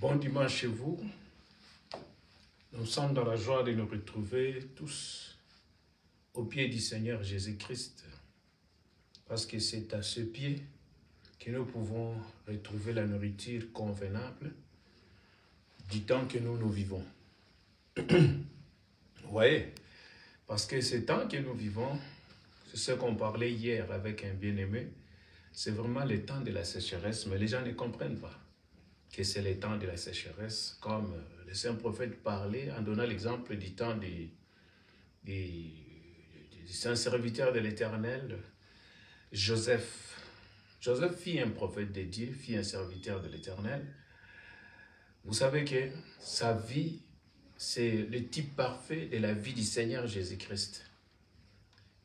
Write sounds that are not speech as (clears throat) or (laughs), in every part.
Bon dimanche chez vous. Nous sommes dans la joie de nous retrouver tous au pied du Seigneur Jésus-Christ. Parce que c'est à ce pied que nous pouvons retrouver la nourriture convenable du temps que nous nous vivons. (clears throat) Vous voyez Parce que ce temps que nous vivons, c'est ce qu'on parlait hier avec un bien-aimé, c'est vraiment le temps de la sécheresse, mais les gens ne comprennent pas que c'est le temps de la sécheresse, comme le saint prophète parlait en donnant l'exemple du temps des saints serviteurs de l'Éternel, Joseph. Joseph fit un prophète de Dieu, fit un serviteur de l'Éternel. Vous savez que sa vie, c'est le type parfait de la vie du Seigneur Jésus-Christ.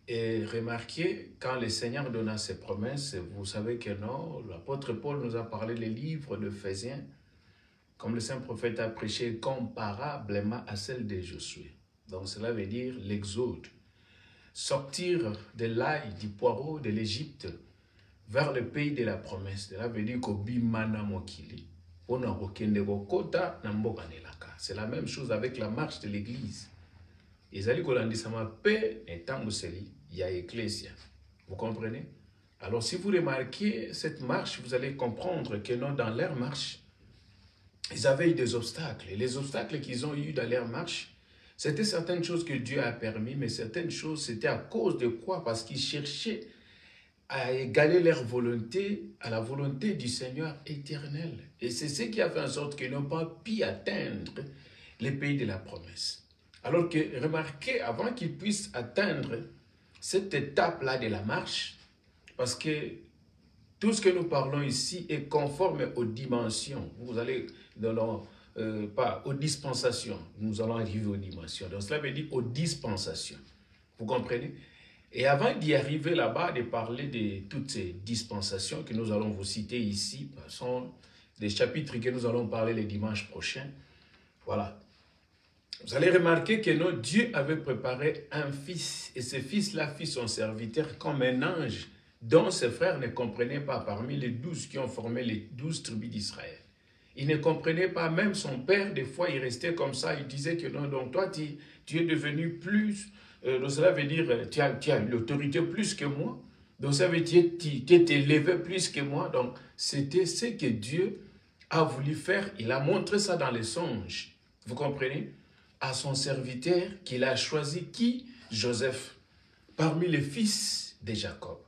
Et remarquez, quand le Seigneur donna ses promesses, vous savez que non, l'apôtre Paul nous a parlé des livres de Phésiens, comme le saint prophète a prêché, comparablement à celle de Josué. Donc cela veut dire l'exode. Sortir de l'ail, du poireau de l'Égypte vers le pays de la promesse. Cela veut dire qu'obimana mokili. C'est la même chose avec la marche de l'Église. Etambuseli ya ecclesia vous comprenez? Alors si vous remarquez cette marche vous allez comprendre que non dans leur marche ils avaient eu des obstacles. Et les obstacles qu'ils ont eu dans leur marche c'était certaines choses que Dieu a permis mais certaines choses c'était à cause de quoi? Parce qu'ils cherchaient à égaler leur volonté à la volonté du Seigneur éternel. Et c'est ce qui a fait en sorte qu'ils n'ont pas pu atteindre les pays de la promesse. Alors que, remarquez, avant qu'ils puissent atteindre cette étape-là de la marche, parce que tout ce que nous parlons ici est conforme aux dimensions. Vous allez, dans, euh, pas aux dispensations, nous allons arriver aux dimensions. Donc cela veut dire aux dispensations. Vous comprenez? Et avant d'y arriver là-bas, de parler de toutes ces dispensations que nous allons vous citer ici, sont des chapitres que nous allons parler les dimanches prochains. Voilà. Vous allez remarquer que notre Dieu avait préparé un fils, et ce fils-là fit son serviteur comme un ange, dont ses frères ne comprenaient pas. Parmi les douze qui ont formé les douze tribus d'Israël. Il ne comprenait pas, même son père, des fois, il restait comme ça, il disait que non, donc toi, tu, es devenu plus, euh, donc cela veut dire, tu as, tu as l'autorité plus que moi, donc ça veut dire, tu t'es élevé plus que moi, donc c'était ce que Dieu a voulu faire, il a montré ça dans les songes, vous comprenez? À son serviteur qu'il a choisi qui? Joseph, parmi les fils de Jacob.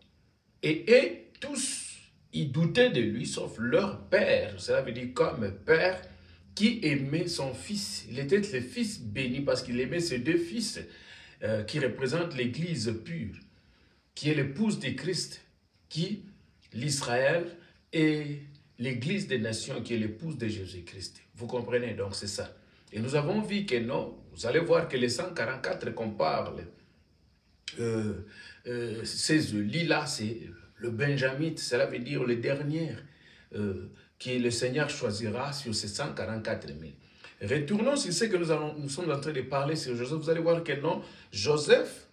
Et, et tous, ils doutaient de lui, sauf leur père. Cela veut dire comme père qui aimait son fils. Il était le fils béni parce qu'il aimait ses deux fils euh, qui représentent l'église pure, qui est l'épouse de Christ, qui, l'Israël, et l'église des nations, qui est l'épouse de Jésus-Christ. Vous comprenez? Donc, c'est ça. Et nous avons vu que non, vous allez voir que les 144 qu'on parle, euh, euh, ces c'est le benjamite, cela veut dire le dernier euh, que le Seigneur choisira sur ces 144 000. Retournons sur ce que nous, allons, nous sommes en train de parler sur Joseph. Vous allez voir que non, Joseph,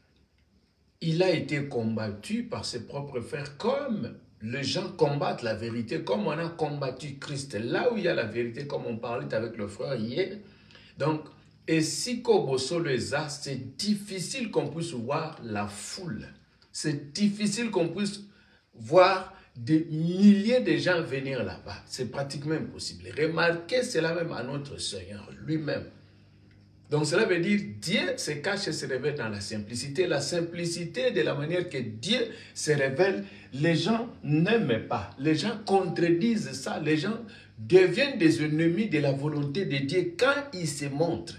il a été combattu par ses propres frères comme les gens combattent la vérité, comme on a combattu Christ. Là où il y a la vérité, comme on parlait avec le frère hier, donc, et si Kobosoleza, c'est difficile qu'on puisse voir la foule. C'est difficile qu'on puisse voir des milliers de gens venir là-bas. C'est pratiquement impossible. Remarquez cela même à notre Seigneur lui-même. Donc cela veut dire Dieu se cache et se révèle dans la simplicité. La simplicité de la manière que Dieu se révèle, les gens n'aiment pas. Les gens contredisent ça. Les gens deviennent des ennemis de la volonté de Dieu quand il se montre.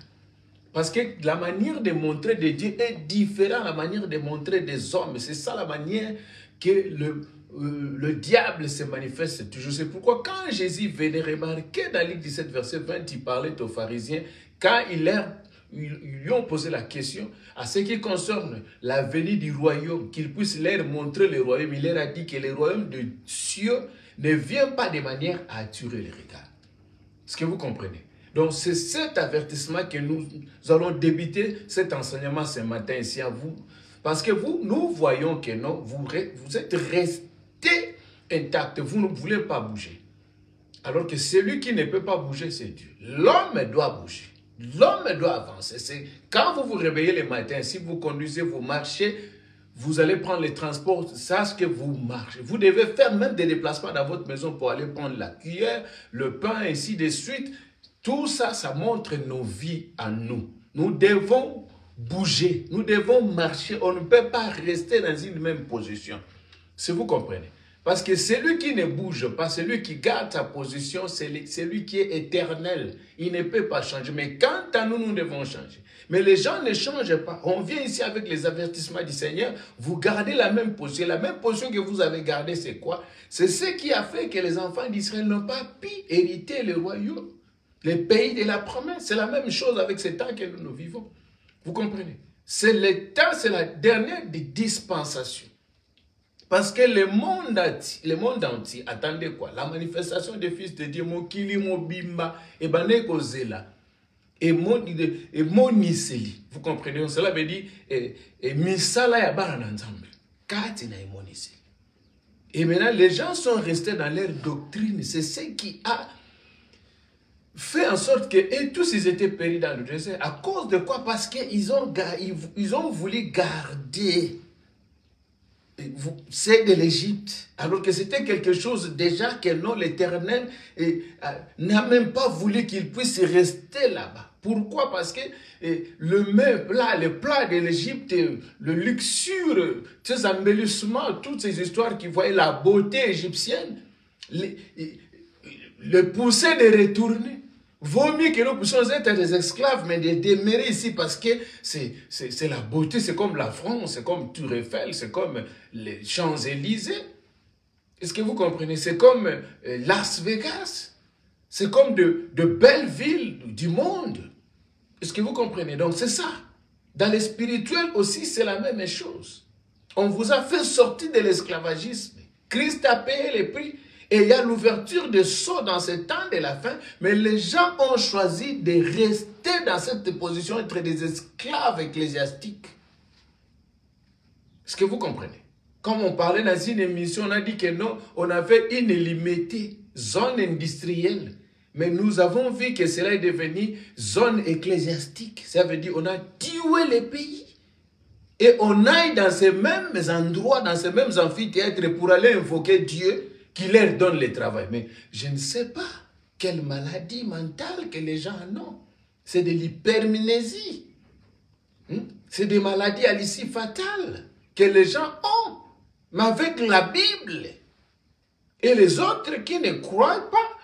Parce que la manière de montrer de Dieu est différente de la manière de montrer des hommes. C'est ça la manière que le, euh, le diable se manifeste toujours. C'est pourquoi quand Jésus venait remarquer dans Luc 17, verset 20, il parlait aux pharisiens, quand il ils lui ont posé la question à ce qui concerne la venue du royaume, qu'il puisse leur montrer le royaume, il leur a dit que le royaume de cieux ne vient pas de manière à attirer les regards. Est-ce que vous comprenez? Donc c'est cet avertissement que nous, allons débuter cet enseignement ce matin ici à vous. Parce que vous, nous voyons que non, vous, vous êtes resté intact, vous ne voulez pas bouger. Alors que celui qui ne peut pas bouger, c'est Dieu. L'homme doit bouger. L'homme doit avancer. C'est quand vous vous réveillez le matin, si vous conduisez, vous marchez, vous allez prendre les transports, sache que vous marchez. Vous devez faire même des déplacements dans votre maison pour aller prendre la cuillère, le pain, ainsi de suite. Tout ça, ça montre nos vies à nous. Nous devons bouger, nous devons marcher. On ne peut pas rester dans une même position. Si vous comprenez. Parce que celui qui ne bouge pas, celui qui garde sa position, c'est celui qui est éternel. Il ne peut pas changer. Mais quant à nous, nous devons changer. Mais les gens ne changent pas. On vient ici avec les avertissements du Seigneur. Vous gardez la même position. La même position que vous avez gardée, c'est quoi? C'est ce qui a fait que les enfants d'Israël n'ont pas pu hériter le royaume, le pays de la promesse. C'est la même chose avec ce temps que nous, vivons. Vous comprenez? C'est le temps, c'est la dernière des dispensations. Parce que le monde, entier, le monde entier attendait quoi? La manifestation des fils de Dieu, Mokili, Mobimba, et et Moniseli. Vous comprenez Cela veut dire, et, et Misala Yabara Nzambe. Katina et Moniseli. Et maintenant, les gens sont restés dans leur doctrine. C'est ce qui a fait en sorte que et tous ils étaient péris dans le désert. À cause de quoi? Parce qu'ils ont, ils ont voulu garder c'est de l'Égypte, alors que c'était quelque chose déjà que non, l'Éternel euh, n'a même pas voulu qu'il puisse rester là-bas. Pourquoi? Parce que euh, le même plat, le plat de l'Égypte, le luxure, ces embellissements, toutes ces histoires qui voyaient la beauté égyptienne, le, le poussaient de retourner. Vaut mieux que nous puissions être des esclaves, mais de demeurer ici parce que c'est la beauté, c'est comme la France, c'est comme Tour Eiffel, c'est comme les Champs-Élysées. Est-ce que vous comprenez? C'est comme euh, Las Vegas. C'est comme de, de belles villes du monde. Est-ce que vous comprenez? Donc c'est ça. Dans le spirituel aussi, c'est la même chose. On vous a fait sortir de l'esclavagisme. Christ a payé le prix. Et il y a l'ouverture de sceaux dans ce temps de la fin, mais les gens ont choisi de rester dans cette position, être des esclaves ecclésiastiques. Est-ce que vous comprenez? Comme on parlait dans une émission, on a dit que non, on avait une limitée zone industrielle. Mais nous avons vu que cela est devenu zone ecclésiastique. Ça veut dire on a tué les pays. Et on aille dans ces mêmes endroits, dans ces mêmes amphithéâtres pour aller invoquer Dieu qui leur donne le travail. Mais je ne sais pas quelle maladie mentale que les gens ont. C'est de l'hypermnésie. Hmm? C'est des maladies à l'issue fatale que les gens ont. Mais avec la Bible. Et les autres qui ne croient pas,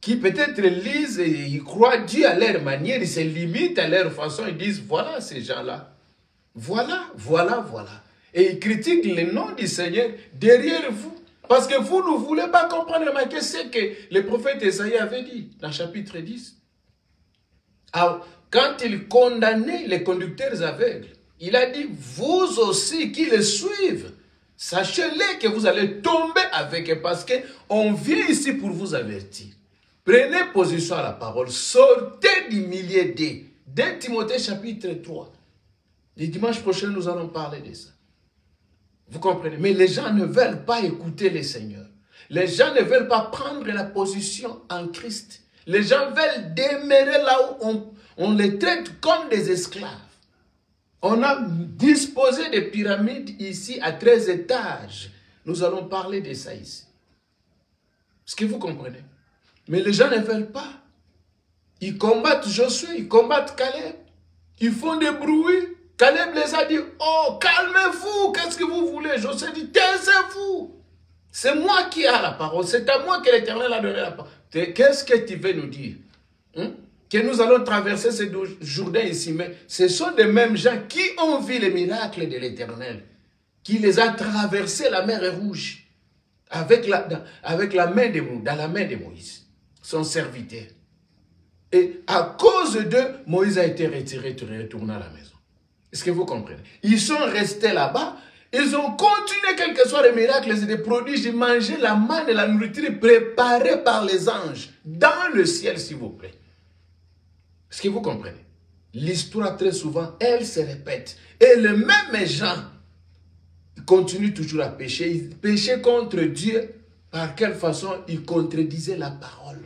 qui peut-être lisent et ils croient Dieu à leur manière, ils se limitent à leur façon, ils disent voilà ces gens-là. Voilà, voilà, voilà. Et ils critiquent le nom du Seigneur derrière vous. Parce que vous ne voulez pas comprendre, mais qu'est-ce que le prophète Esaïe avait dit dans chapitre 10 Alors, Quand il condamnait les conducteurs aveugles, il a dit, vous aussi qui les suivent, sachez-les que vous allez tomber avec eux parce qu'on vient ici pour vous avertir. Prenez position à la parole, sortez du milieu des. Dès Timothée chapitre 3. Le dimanche prochain, nous allons parler de ça. Vous comprenez? Mais les gens ne veulent pas écouter les seigneurs. Les gens ne veulent pas prendre la position en Christ. Les gens veulent demeurer là où on, on les traite comme des esclaves. On a disposé des pyramides ici à 13 étages. Nous allons parler de ça ici. Est-ce que vous comprenez? Mais les gens ne veulent pas. Ils combattent Josué, ils combattent Caleb. Ils font des bruits. Caleb les a dit, oh, calmez-vous, qu'est-ce que vous voulez? Josué dit, taisez-vous. C'est moi qui ai la parole, c'est à moi que l'Éternel a donné la parole. Qu'est-ce que tu veux nous dire? Hein? Que nous allons traverser ce Jourdain ici, mais ce sont les mêmes gens qui ont vu les miracles de l'Éternel, qui les a traversés la mer rouge, avec la, main de, dans la main de Moïse, son serviteur. Et à cause de Moïse a été retiré, retourné à la maison. Est-ce que vous comprenez? Ils sont restés là-bas. Ils ont continué, quels que soient les miracles et les prodiges, de manger la manne et la nourriture préparée par les anges dans le ciel, s'il vous plaît. Est-ce que vous comprenez? L'histoire, très souvent, elle se répète. Et les mêmes gens continuent toujours à pécher. Ils péchaient contre Dieu par quelle façon? Il contredisait la parole.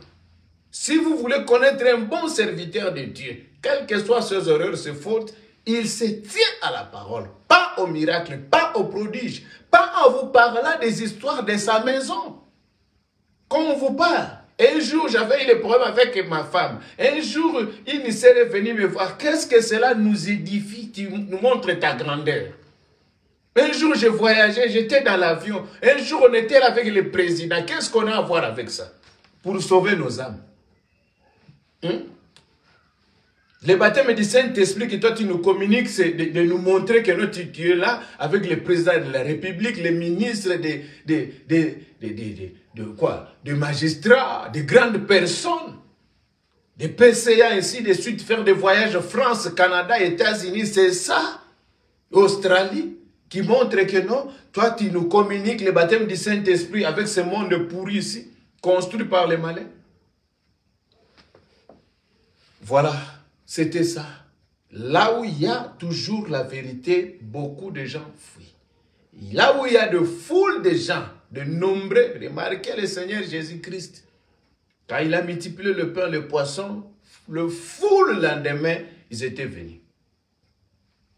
Si vous voulez connaître un bon serviteur de Dieu, quelles que soient ses erreurs, ses fautes, il se tient à la parole, pas au miracle, pas au prodige, pas en vous parlant des histoires de sa maison. Quand on vous parle, un jour j'avais eu des problèmes avec ma femme, un jour il s'est venu me voir, qu'est-ce que cela nous édifie, tu nous montres ta grandeur? Un jour, je voyageais, j'étais dans l'avion. Un jour, on était là avec le président. Qu'est-ce qu'on a à voir avec ça? Pour sauver nos âmes. Hmm? Le baptême du Saint-Esprit que toi tu nous communiques, c'est de, nous montrer que nous, tu, es là avec le président de la République, les ministres, des, de, magistrats, des grandes personnes, des PCA, ainsi de suite, faire des voyages France, Canada, États-Unis, c'est ça. Australie qui montre que non, toi tu nous communiques. Le baptême du Saint-Esprit avec ce monde pourri ici, construit par les malins. Voilà, c'était ça. Là où il y a toujours la vérité, beaucoup de gens fuient. Là où il y a de foules de gens, de nombreux, remarquez le Seigneur Jésus-Christ. Quand il a multiplié le pain, le poisson, le foule le lendemain, ils étaient venus.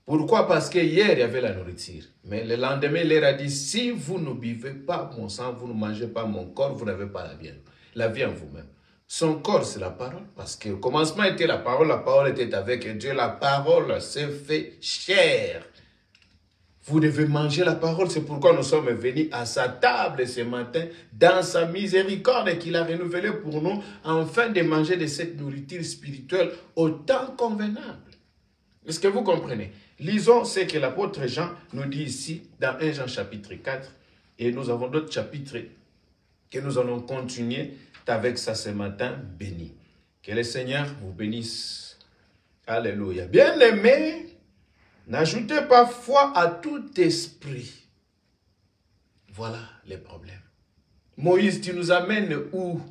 Pourquoi? Parce que hier, il y avait la nourriture. Mais le lendemain, il leur a dit, si vous ne buvez pas mon sang, vous ne mangez pas mon corps, vous n'avez pas la vie, la vie en vous-même. Son corps, c'est la parole. Parce que au commencement était la parole, la parole était avec Dieu, la parole s'est fait chair. Vous devez manger la parole. C'est pourquoi nous sommes venus à sa table ce matin, dans sa miséricorde qu'il a renouvelée pour nous, afin de manger de cette nourriture spirituelle au temps convenable. Est-ce que vous comprenez? Lisons ce que l'apôtre Jean nous dit ici dans 1 Jean chapitre 4 et nous avons d'autres chapitres que nous allons continuer avec ça ce matin béni. Que le Seigneur vous bénisse. Alléluia. Bien-aimés, n'ajoutez pas foi à tout esprit. Voilà les problèmes. Moïse, tu nous amènes où?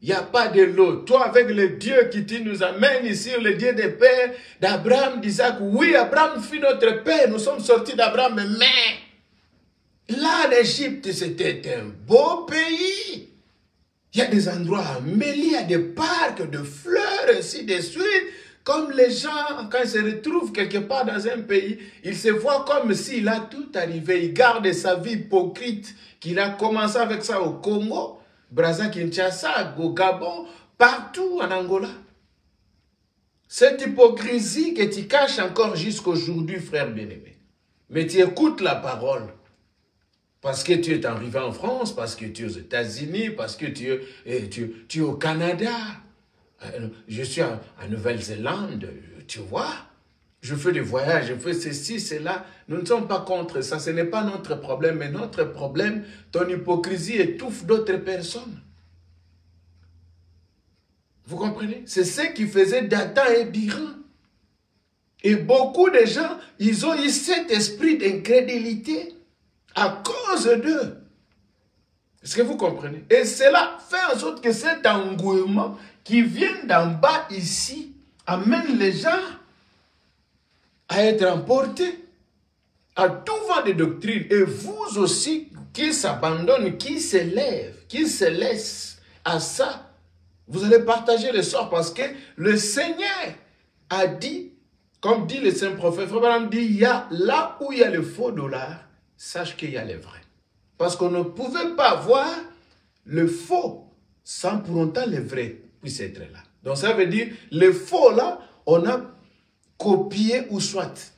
Il n'y a pas de l'eau. Toi, avec le Dieu qui nous amène ici, le Dieu des pères, d'Abraham, d'Isaac. Oui, Abraham fut notre père. Nous sommes sortis d'Abraham, mais là, l'Égypte, c'était un beau pays. Il y a des endroits améliorés, il y a des parcs de fleurs, ainsi de suite. Comme les gens, quand ils se retrouvent quelque part dans un pays, ils se voient comme s'il a tout arrivé. Il garde sa vie hypocrite qu'il a commencé avec ça au Congo Brazza Kinshasa, au Gabon, partout en Angola. Cette hypocrisie que tu caches encore jusqu'aujourd'hui, frère bien-aimé. Mais tu écoutes la parole. Parce que tu es arrivé en France, parce que tu es aux États-Unis, parce que tu es, tu, es au Canada. Euh, je suis en, Nouvelle-Zélande, tu vois. Je fais des voyages, je fais ceci, cela. Nous ne sommes pas contre ça. Ce n'est pas notre problème. Mais notre problème, ton hypocrisie étouffe d'autres personnes. Vous comprenez? C'est ce qui faisait Datan et Biran. Et beaucoup de gens, ils ont eu cet esprit d'incrédulité à cause d'eux. Est-ce que vous comprenez? Et cela fait en sorte que cet engouement qui vient d'en bas ici amène les gens à être emporté à tout vent de doctrine. Et vous aussi, qui s'abandonne, qui se lève, qui se laisse à ça, vous allez partager le sort parce que le Seigneur a dit, comme dit le saint prophète, Frère dit, il y a là où il y a le faux dollar, sache qu'il y a les vrais. Parce qu'on ne pouvait pas voir le faux sans pour autant le vrai puisse être là. Donc ça veut dire, le faux là, on a copier ou soit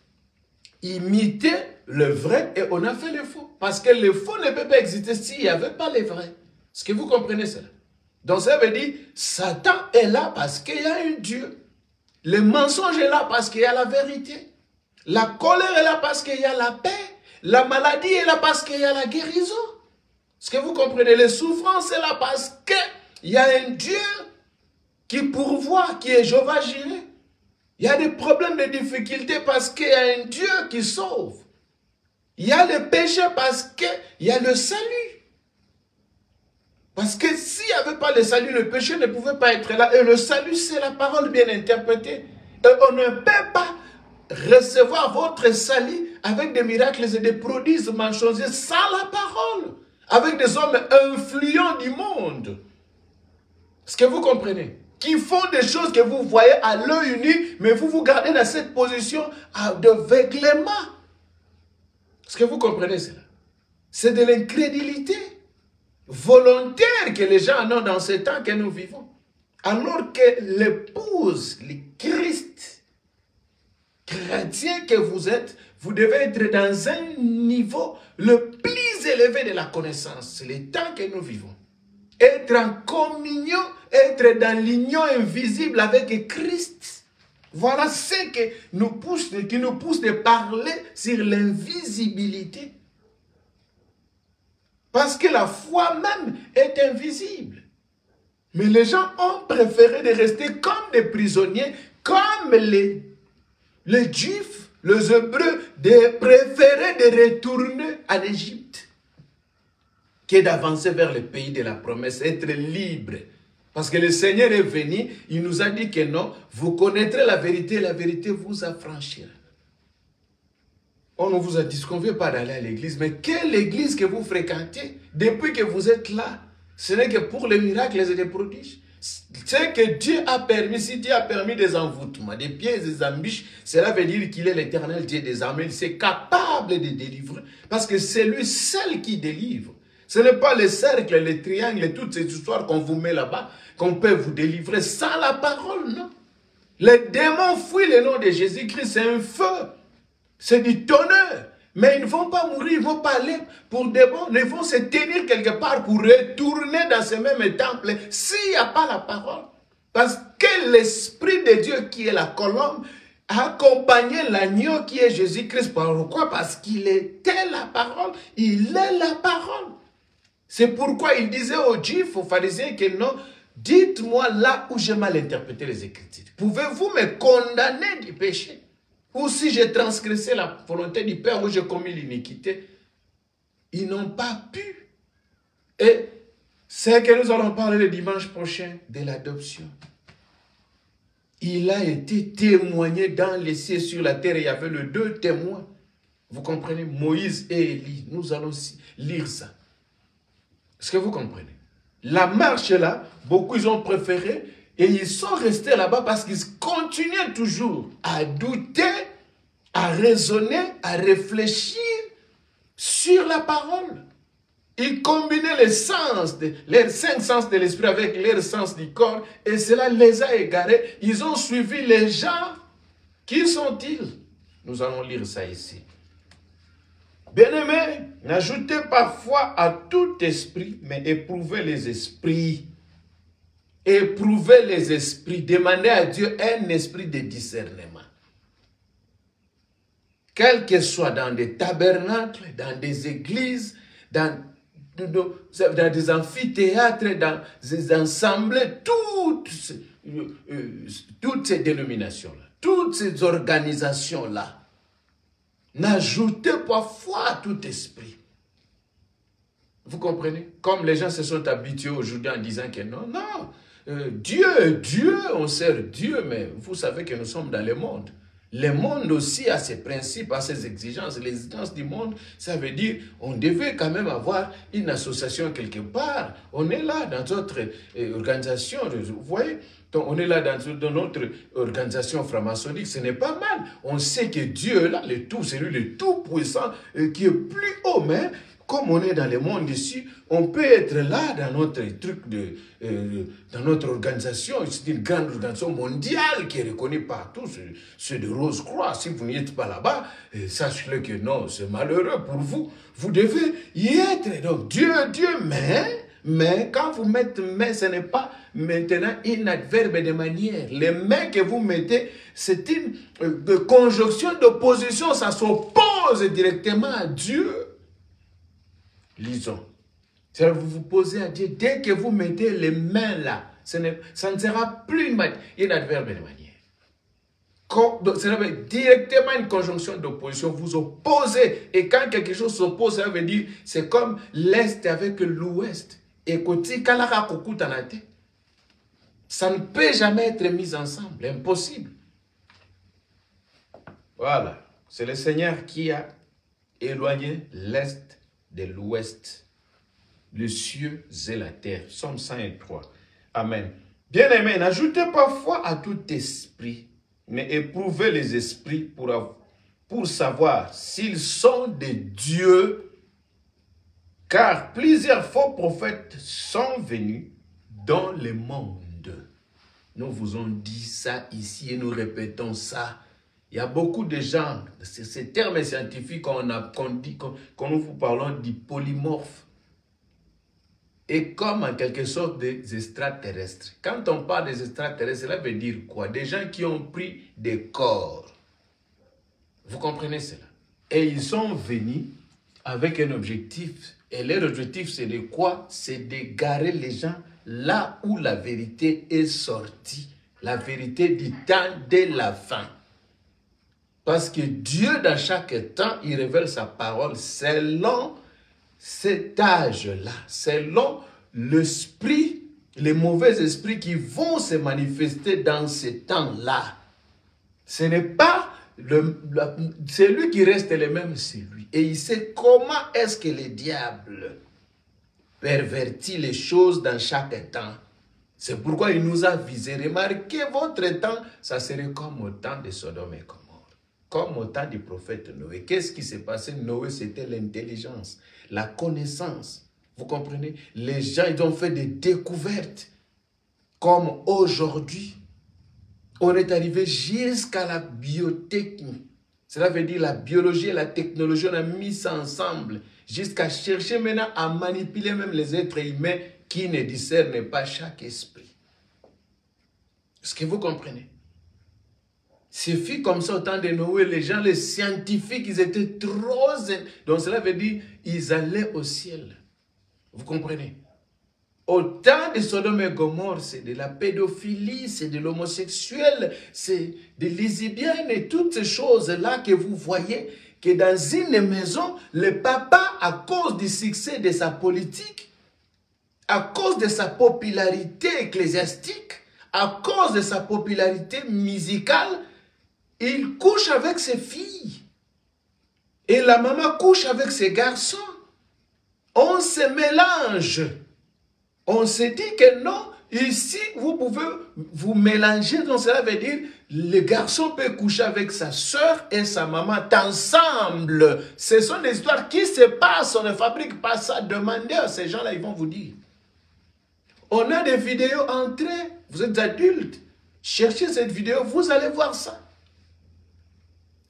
imiter le vrai et on a fait le faux. Parce que le faux ne peut pas exister s'il n'y avait pas le vrai. Est-ce que vous comprenez cela? Donc ça veut dire, Satan est là parce qu'il y a un Dieu. Le mensonge est là parce qu'il y a la vérité. La colère est là parce qu'il y a la paix. La maladie est là parce qu'il y a la guérison. Est-ce que vous comprenez? Les souffrances est là parce qu'il y a un Dieu qui pourvoit, qui est Jéhovah Jireh. Il y a des problèmes de difficultés parce qu'il y a un Dieu qui sauve. Il y a le péché parce qu'il y a le salut. Parce que s'il n'y avait pas le salut, le péché ne pouvait pas être là. Et le salut, c'est la parole bien interprétée. Et on ne peut pas recevoir votre salut avec des miracles et des prodiges mensongers sans la parole. avec des hommes influents du monde. Est-ce que vous comprenez? Qui font des choses que vous voyez à l'œil nu, mais vous vous gardez dans cette position de veuglement. Est-ce que vous comprenez cela? C'est de l'incrédulité volontaire que les gens ont dans ce temps que nous vivons. Alors que l'épouse, le Christ chrétien que vous êtes, vous devez être dans un niveau le plus élevé de la connaissance. Le temps que nous vivons. Être en communion, être dans l'union invisible avec Christ. Voilà ce nous pousse, qui nous pousse de parler sur l'invisibilité. Parce que la foi même est invisible. Mais les gens ont préféré de rester comme des prisonniers, comme les, les Juifs les Hébreux préférer de retourner en Égypte que d'avancer vers le pays de la promesse, être libre. Parce que le Seigneur est venu, il nous a dit que non, vous connaîtrez la vérité, la vérité vous affranchira. On ne vous a dit qu'on ne veut pas d'aller à l'église, mais quelle église que vous fréquentez depuis que vous êtes là? Ce n'est que pour les miracles et les prodiges. C'est que Dieu a permis, si Dieu a permis des envoûtements, des pièges, des embûches, cela veut dire qu'il est l'éternel Dieu des armées. Il est capable de délivrer. Parce que c'est lui seul qui délivre. Ce n'est pas les cercles, les triangles toutes ces histoires qu'on vous met là-bas qu'on peut vous délivrer sans la parole, non. Les démons fuient le nom de Jésus-Christ, c'est un feu. C'est du tonnerre. Mais ils ne vont pas mourir, ils ne vont pas aller pour des bons, ils vont se tenir quelque part pour retourner dans ce même temple s'il n'y a pas la parole. Parce que l'Esprit de Dieu qui est la colombe accompagnait l'agneau qui est Jésus-Christ. Pourquoi Parce qu'il était la parole, il est la parole. C'est pourquoi il disait aux Juifs, aux pharisiens que non, dites-moi là où j'ai mal interprété les Écritures. Pouvez-vous me condamner du péché? Ou si j'ai transgressé la volonté du Père ou j'ai commis l'iniquité, ils n'ont pas pu. Et c'est que nous allons parler le dimanche prochain de l'adoption. Il a été témoigné dans les cieux sur la terre. Il y avait le deux témoins. Vous comprenez? Moïse et Élie. Nous allons lire ça. Est-ce que vous comprenez? La marche là, beaucoup ils ont préféré et ils sont restés là-bas parce qu'ils continuaient toujours à douter, à raisonner, à réfléchir sur la parole. Ils combinaient les sens, les cinq sens de l'esprit avec les sens du corps et cela les a égarés. Ils ont suivi les gens. Qui sont-ils Nous allons lire ça ici. Bien-aimés, n'ajoutez parfois à tout esprit, mais éprouvez les esprits Éprouvez les esprits, demandez à Dieu un esprit de discernement. Quel que soit dans des tabernacles, dans des églises, dans, dans des amphithéâtres, dans des assemblées, toutes, euh, euh, toutes ces dénominations-là, toutes ces organisations-là, n'ajoutez pas foi à tout esprit. Vous comprenez? Comme les gens se sont habitués aujourd'hui en disant que non, non, euh, Dieu, Dieu, on sert Dieu, mais vous savez que nous sommes dans le monde. Le monde aussi a ses principes, a ses exigences. Les exigences du monde, ça veut dire on devait quand même avoir une association quelque part. On est là dans notre euh, organisation, vous voyez? On est là dans, notre organisation franc-maçonnique, ce n'est pas mal. On sait que Dieu là, le tout, c'est lui le tout puissant, euh, qui est plus haut, mais comme on est dans le monde ici, on peut être là dans notre truc de, euh, dans notre organisation. C'est une grande organisation mondiale qui est reconnue partout. C'est de Rose-Croix. Si vous n'y êtes pas là-bas, euh, sachez-le que non, c'est malheureux pour vous. Vous devez y être. Donc Dieu, Dieu, mais, mais quand vous mettez mais, ce n'est pas maintenant une adverbe de manière. Les mains que vous mettez, c'est une euh, conjonction d'opposition. Ça s'oppose directement à Dieu. Lisons. Vous vous posez à Dieu, dès que vous mettez les mains là, ça ne sera plus une, une adverbe de manière. Dire directement une conjonction d'opposition. Vous opposez. Et quand quelque chose s'oppose, ça veut dire c'est comme l'Est avec l'Ouest. Et ça ne peut jamais être mis ensemble. Impossible. Voilà. C'est le Seigneur qui a éloigné l'Est de l'ouest. les cieux et la terre. Somme 103. Amen. Bien-aimés, n'ajoutez pas foi à tout esprit, mais éprouvez les esprits pour, pour savoir s'ils sont des dieux, car plusieurs faux prophètes sont venus dans le monde. Nous vous avons dit ça ici et nous répétons ça. Il y a beaucoup de gens, ces termes scientifiques qu'on qu dit, quand nous vous parlons du polymorphe, et comme en quelque sorte des extraterrestres. Quand on parle des extraterrestres, cela veut dire quoi? Des gens qui ont pris des corps. Vous comprenez cela? Et ils sont venus avec un objectif. Et leur objectif, c'est de quoi? C'est d'égarer les gens là où la vérité est sortie. La vérité du temps de la fin. Parce que Dieu, dans chaque temps, il révèle sa parole selon cet âge-là, selon l'esprit, les mauvais esprits qui vont se manifester dans ces temps-là. Ce n'est pas le, celui qui reste le même, c'est lui. Et il sait comment est-ce que le diable pervertit les choses dans chaque temps. C'est pourquoi il nous a visé. Remarquez, votre temps, ça serait comme au temps de Sodome et comme au temps du prophète Noé. Qu'est-ce qui s'est passé? Noé, c'était l'intelligence, la connaissance. Vous comprenez? Les gens, ils ont fait des découvertes. Comme aujourd'hui, on est arrivé jusqu'à la biotechnie. Cela veut dire la biologie et la technologie, on a mis ça ensemble jusqu'à chercher maintenant à manipuler même les êtres humains qui ne discernent pas chaque esprit. Est-ce que vous comprenez? C'est fait comme ça au temps de Noé, les gens, les scientifiques, ils étaient trop... Donc cela veut dire, ils allaient au ciel. Vous comprenez? Au temps de Sodome et Gomorre, c'est de la pédophilie, c'est de l'homosexuel, c'est des lesbiennes et toutes ces choses-là que vous voyez, que dans une maison, le papa, à cause du succès de sa politique, à cause de sa popularité ecclésiastique, à cause de sa popularité musicale, il couche avec ses filles. Et la maman couche avec ses garçons. On se mélange. On se dit que non, ici, vous pouvez vous mélanger. Donc cela veut dire, le garçon peut coucher avec sa soeur et sa maman ensemble. Ce sont des histoires qui se passent. On ne fabrique pas ça. Demandez à ces gens-là, ils vont vous dire. On a des vidéos entrées. Vous êtes adultes. Cherchez cette vidéo, vous allez voir ça.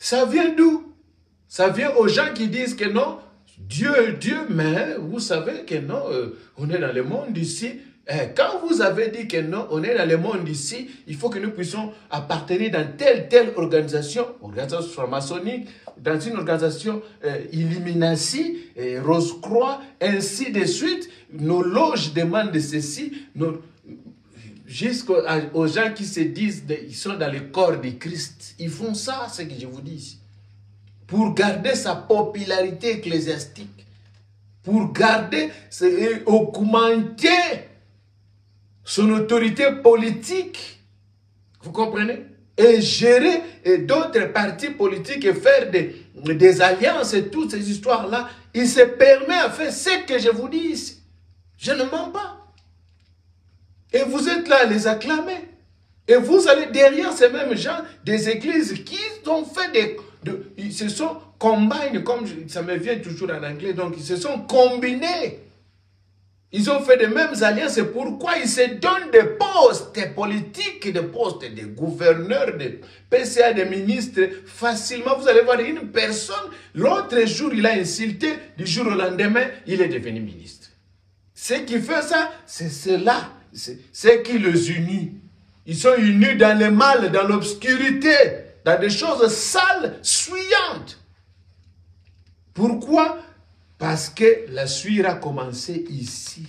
Ça vient d'où? Ça vient aux gens qui disent que non, Dieu est Dieu, mais vous savez que non, euh, on est dans le monde ici. Eh, quand vous avez dit que non, on est dans le monde ici, il faut que nous puissions appartenir dans telle, telle organisation, organisation franc-maçonnique, dans une organisation euh, Illuminati, Rose-Croix, ainsi de suite. Nos loges demandent ceci, jusqu'aux gens qui se disent qu'ils sont dans le corps de Christ. Ils font ça, ce que je vous dis. Pour garder sa popularité ecclésiastique. Pour garder, augmenter son autorité politique. Vous comprenez? Et gérer d'autres partis politiques et faire des, des alliances et toutes ces histoires-là. Il se permet à faire ce que je vous dis. Je ne mens pas. Et vous êtes là à les acclamer. Et vous allez derrière ces mêmes gens des églises qui ont fait des... ils se sont combinés, comme ça me vient toujours en anglais, donc ils se sont combinés. Ils ont fait des mêmes alliances, c'est pourquoi ils se donnent des postes politiques, des postes de gouverneurs, de PCA, de ministres. Facilement, vous allez voir une personne, l'autre jour, il a insulté, du jour au lendemain, il est devenu ministre. Ce qui fait ça, c'est cela c'est qui les unit. Ils sont unis dans le mal, dans l'obscurité, dans des choses sales, suyantes. Pourquoi? Parce que la suire a commencé ici.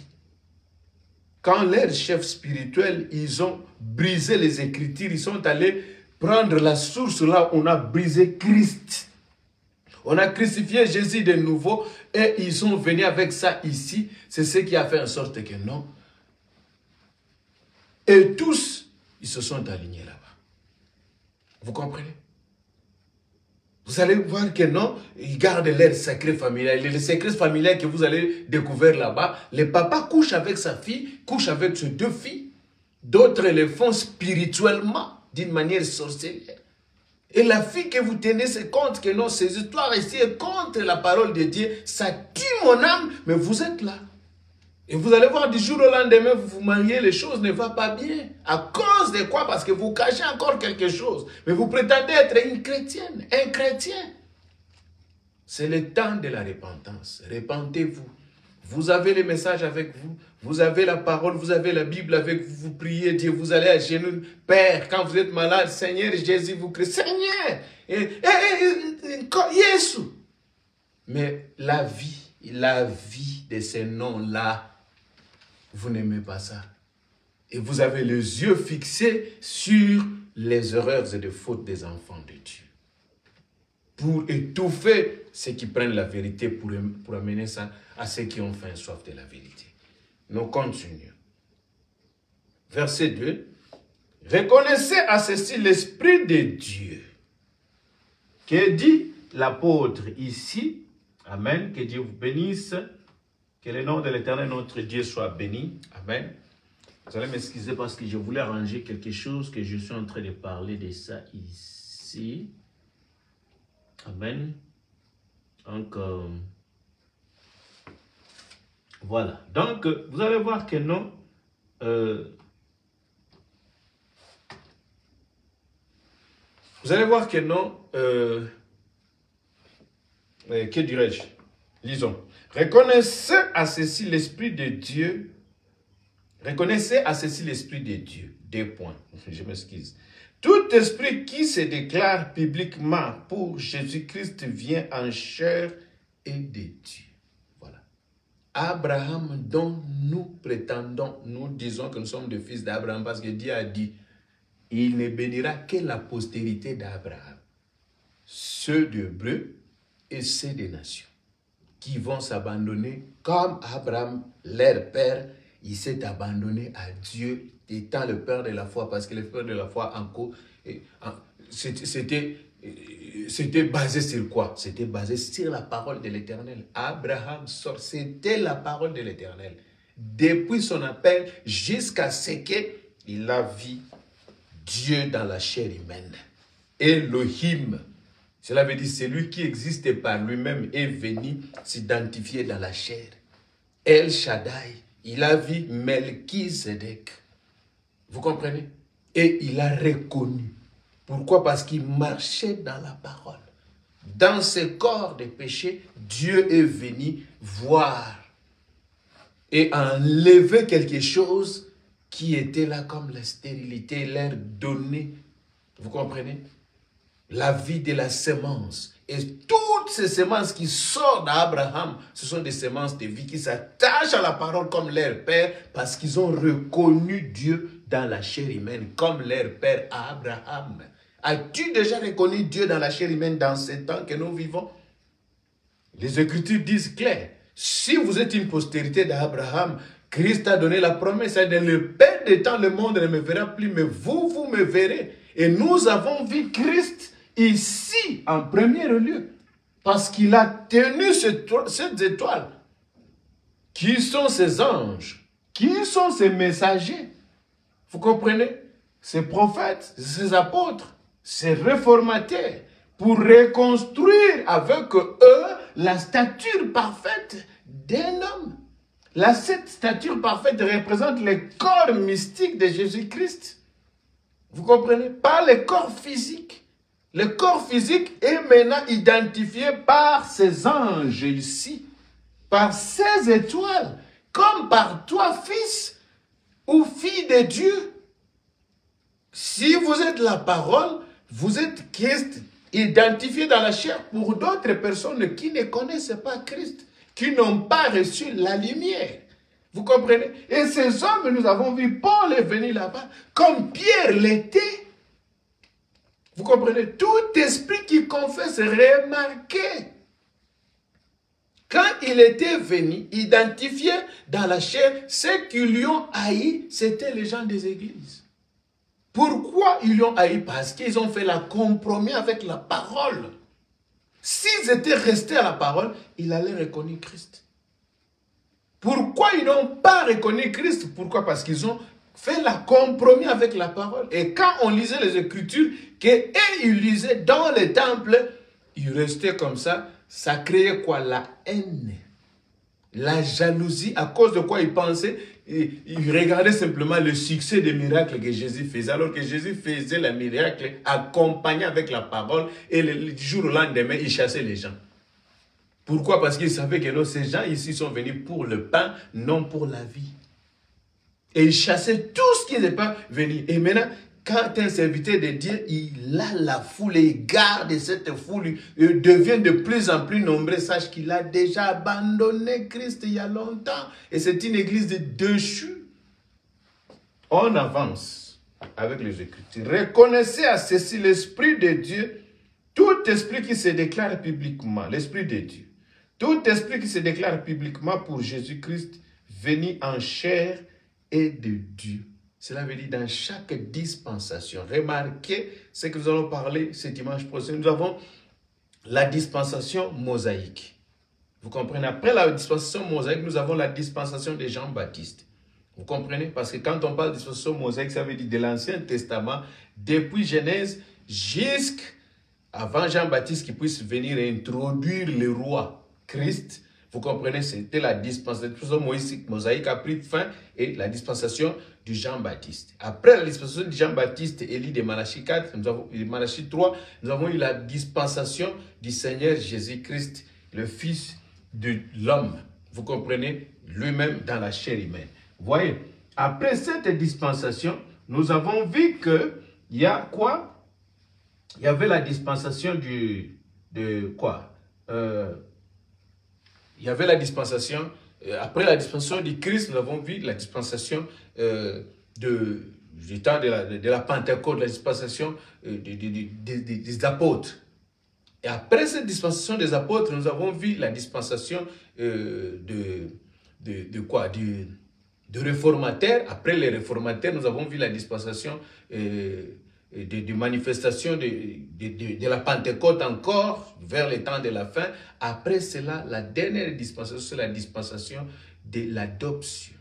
Quand leurs chefs spirituels, ils ont brisé les Écritures, ils sont allés prendre la source là où on a brisé Christ. On a crucifié Jésus de nouveau et ils sont venus avec ça ici. C'est ce qui a fait en sorte que non, et tous, ils se sont alignés là-bas. Vous comprenez? Vous allez voir que non, ils gardent leur secret familial. Les secrets familial que vous allez découvrir là-bas, le papa couche avec sa fille, couche avec ses deux filles. D'autres le font spirituellement, d'une manière sorcière. Et la fille que vous tenez se compte que non, ces histoires ici contre la parole de Dieu. Ça tue mon âme, mais vous êtes là. Et vous allez voir du jour au lendemain, vous vous mariez, les choses ne vont pas bien. À cause de quoi? Parce que vous cachez encore quelque chose. Mais vous prétendez être une chrétienne, un chrétien. C'est le temps de la repentance. Repentez-vous. Vous avez les messages avec vous. Vous avez la parole, vous avez la Bible avec vous. Vous priez Dieu. Vous allez à genoux. Père, quand vous êtes malade, Seigneur Jésus, vous criez, Seigneur, et, Jésus. Mais la vie, la vie de ces noms-là, vous n'aimez pas ça. Et vous avez les yeux fixés sur les erreurs et les fautes des enfants de Dieu. Pour étouffer ceux qui prennent la vérité pour, pour amener ça à ceux qui ont faim soif de la vérité. Nous continuons. Verset 2. Reconnaissez à ceci l'Esprit de Dieu. Que dit l'apôtre ici Amen. Que Dieu vous bénisse. Que le nom de l'Éternel, notre Dieu, soit béni. Amen. Vous allez m'excuser parce que je voulais arranger quelque chose que je suis en train de parler de ça ici. Amen. Donc, euh, voilà. Donc, vous allez voir que non. Euh, vous allez voir que non. Euh, que dirais-je? Lisons. Reconnaissez à ceci l'Esprit de Dieu. Reconnaissez à ceci l'Esprit de Dieu. Deux points. (laughs) Je m'excuse. Tout esprit qui se déclare publiquement pour Jésus-Christ vient en chair et de Dieu. Voilà. Abraham dont nous prétendons, nous disons que nous sommes des fils d'Abraham parce que Dieu a dit, il ne bénira que la postérité d'Abraham, ceux d'Hébreu et ceux des nations qui vont s'abandonner comme Abraham, leur père, il s'est abandonné à Dieu, étant le père de la foi, parce que le père de la foi, en c'était c'était basé sur quoi? C'était basé sur la parole de l'Éternel. Abraham sort, c'était la parole de l'Éternel. Depuis son appel jusqu'à ce qu'il a vu Dieu dans la chair humaine. Elohim, cela veut dire celui qui existe par lui-même est venu s'identifier dans la chair. El Shaddai, il a vu Melchizedek. Vous comprenez? Et il a reconnu. Pourquoi? Parce qu'il marchait dans la parole. Dans ce corps de péché, Dieu est venu voir et enlever quelque chose qui était là comme la stérilité, l'air donné. Vous comprenez? La vie de la semence. Et toutes ces semences qui sortent d'Abraham, ce sont des semences de vie qui s'attachent à la parole comme leur père parce qu'ils ont reconnu Dieu dans la chair humaine comme leur père Abraham. As-tu déjà reconnu Dieu dans la chair humaine dans ce temps que nous vivons? Les Écritures disent clair, si vous êtes une postérité d'Abraham, Christ a donné la promesse, à le Père des temps, le monde ne me verra plus, mais vous, vous me verrez. Et nous avons vu Christ ici en premier lieu, parce qu'il a tenu cette étoile. Qui sont ces anges? Qui sont ces messagers? Vous comprenez? Ces prophètes, ces apôtres, ces réformateurs, pour reconstruire avec eux la stature parfaite d'un homme. La, cette stature parfaite représente le corps mystique de Jésus-Christ. Vous comprenez? Pas le corps physique. Le corps physique est maintenant identifié par ces anges ici, par ces étoiles, comme par toi, fils ou fille de Dieu. Si vous êtes la parole, vous êtes Christ identifié dans la chair pour d'autres personnes qui ne connaissent pas Christ, qui n'ont pas reçu la lumière. Vous comprenez? Et ces hommes, nous avons vu Paul est venu là-bas, comme Pierre l'était. Vous comprenez? Tout esprit qui confesse, remarquez. Quand il était venu, identifié dans la chair, ceux qui lui ont haï, c'était les gens des églises. Pourquoi ils lui ont haï? Parce qu'ils ont fait la compromis avec la parole. S'ils étaient restés à la parole, ils allaient reconnaître Christ. Pourquoi ils n'ont pas reconnu Christ? Pourquoi? Parce qu'ils ont fait la compromis avec la parole. Et quand on lisait les Écritures, qu'ils lisaient dans les temples, ils restaient comme ça. Ça créait quoi? La haine. La jalousie, à cause de quoi ils pensaient ils regardaient simplement le succès des miracles que Jésus faisait, alors que Jésus faisait les miracles accompagné avec la parole, et le jour au lendemain, il chassait les gens. Pourquoi? Parce qu'il savait que ces gens ici sont venus pour le pain, non pour la vie. Et il chassait tout ce qui n'est pas venu. Et maintenant, quand un serviteur de Dieu, il a la foule et garde cette foule, il devient de plus en plus nombreux, sache qu'il a déjà abandonné Christ il y a longtemps. Et c'est une église de déchus. On avance avec les Écritures. Reconnaissez à ceci l'Esprit de Dieu, tout esprit qui se déclare publiquement, l'Esprit de Dieu. Tout esprit qui se déclare publiquement pour Jésus-Christ, venu en chair et de Dieu. Cela veut dire dans chaque dispensation. Remarquez ce que nous allons parler ce dimanche prochain. Nous avons la dispensation mosaïque. Vous comprenez? Après la dispensation mosaïque, nous avons la dispensation de Jean-Baptiste. Vous comprenez? Parce que quand on parle de dispensation mosaïque, ça veut dire de l'Ancien Testament, depuis Genèse jusqu'avant Jean-Baptiste qui puisse venir introduire le roi Christ, vous comprenez, c'était la dispensation mosaïque a pris fin et la dispensation du Jean-Baptiste. Après la dispensation du Jean-Baptiste, Élie de Malachie 4, nous avons, Malachie 3, nous avons eu la dispensation du Seigneur Jésus-Christ, le Fils de l'homme. Vous comprenez, lui-même dans la chair humaine. Voyez, après cette dispensation, nous avons vu que il y a quoi? Il y avait la dispensation du, de quoi? Euh, il y avait la dispensation, euh, après la dispensation du Christ, nous avons vu la dispensation euh, de, du temps de la, de la Pentecôte, la dispensation euh, des apôtres. Et après cette dispensation des apôtres, nous avons vu la dispensation de, de, quoi? De, de réformateurs. Après les réformateurs, nous avons vu la dispensation de, manifestation de, de, la Pentecôte encore vers le temps de la fin. Après cela, la dernière dispensation, c'est la dispensation de l'adoption.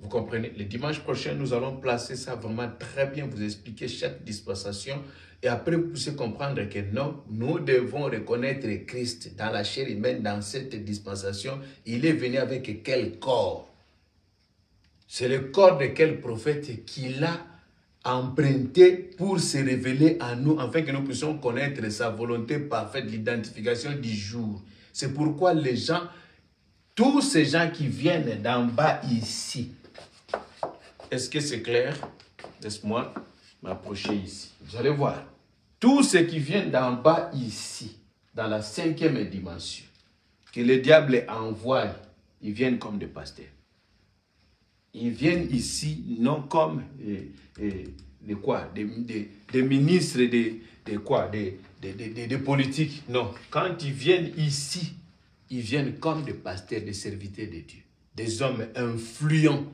Vous comprenez? Le dimanche prochain, nous allons placer ça vraiment très bien, vous expliquer chaque dispensation. Et après, vous pouvez comprendre que non, nous devons reconnaître Christ dans la chair humaine, dans cette dispensation. Il est venu avec quel corps? C'est le corps de quel prophète qu'il a emprunté pour se révéler à nous, afin que nous puissions connaître sa volonté parfaite, l'identification du jour. C'est pourquoi les gens, tous ces gens qui viennent d'en bas ici, est-ce que c'est clair? Laisse-moi m'approcher ici. Vous allez voir. Tous ceux qui viennent d'en bas ici, dans la cinquième dimension, que le diable envoie, ils viennent comme des pasteurs. Ils viennent ici non comme eh, eh, des quoi, des, ministres, des, des des, politiques. Non, quand ils viennent ici, ils viennent comme des pasteurs, des serviteurs de Dieu, des hommes influents.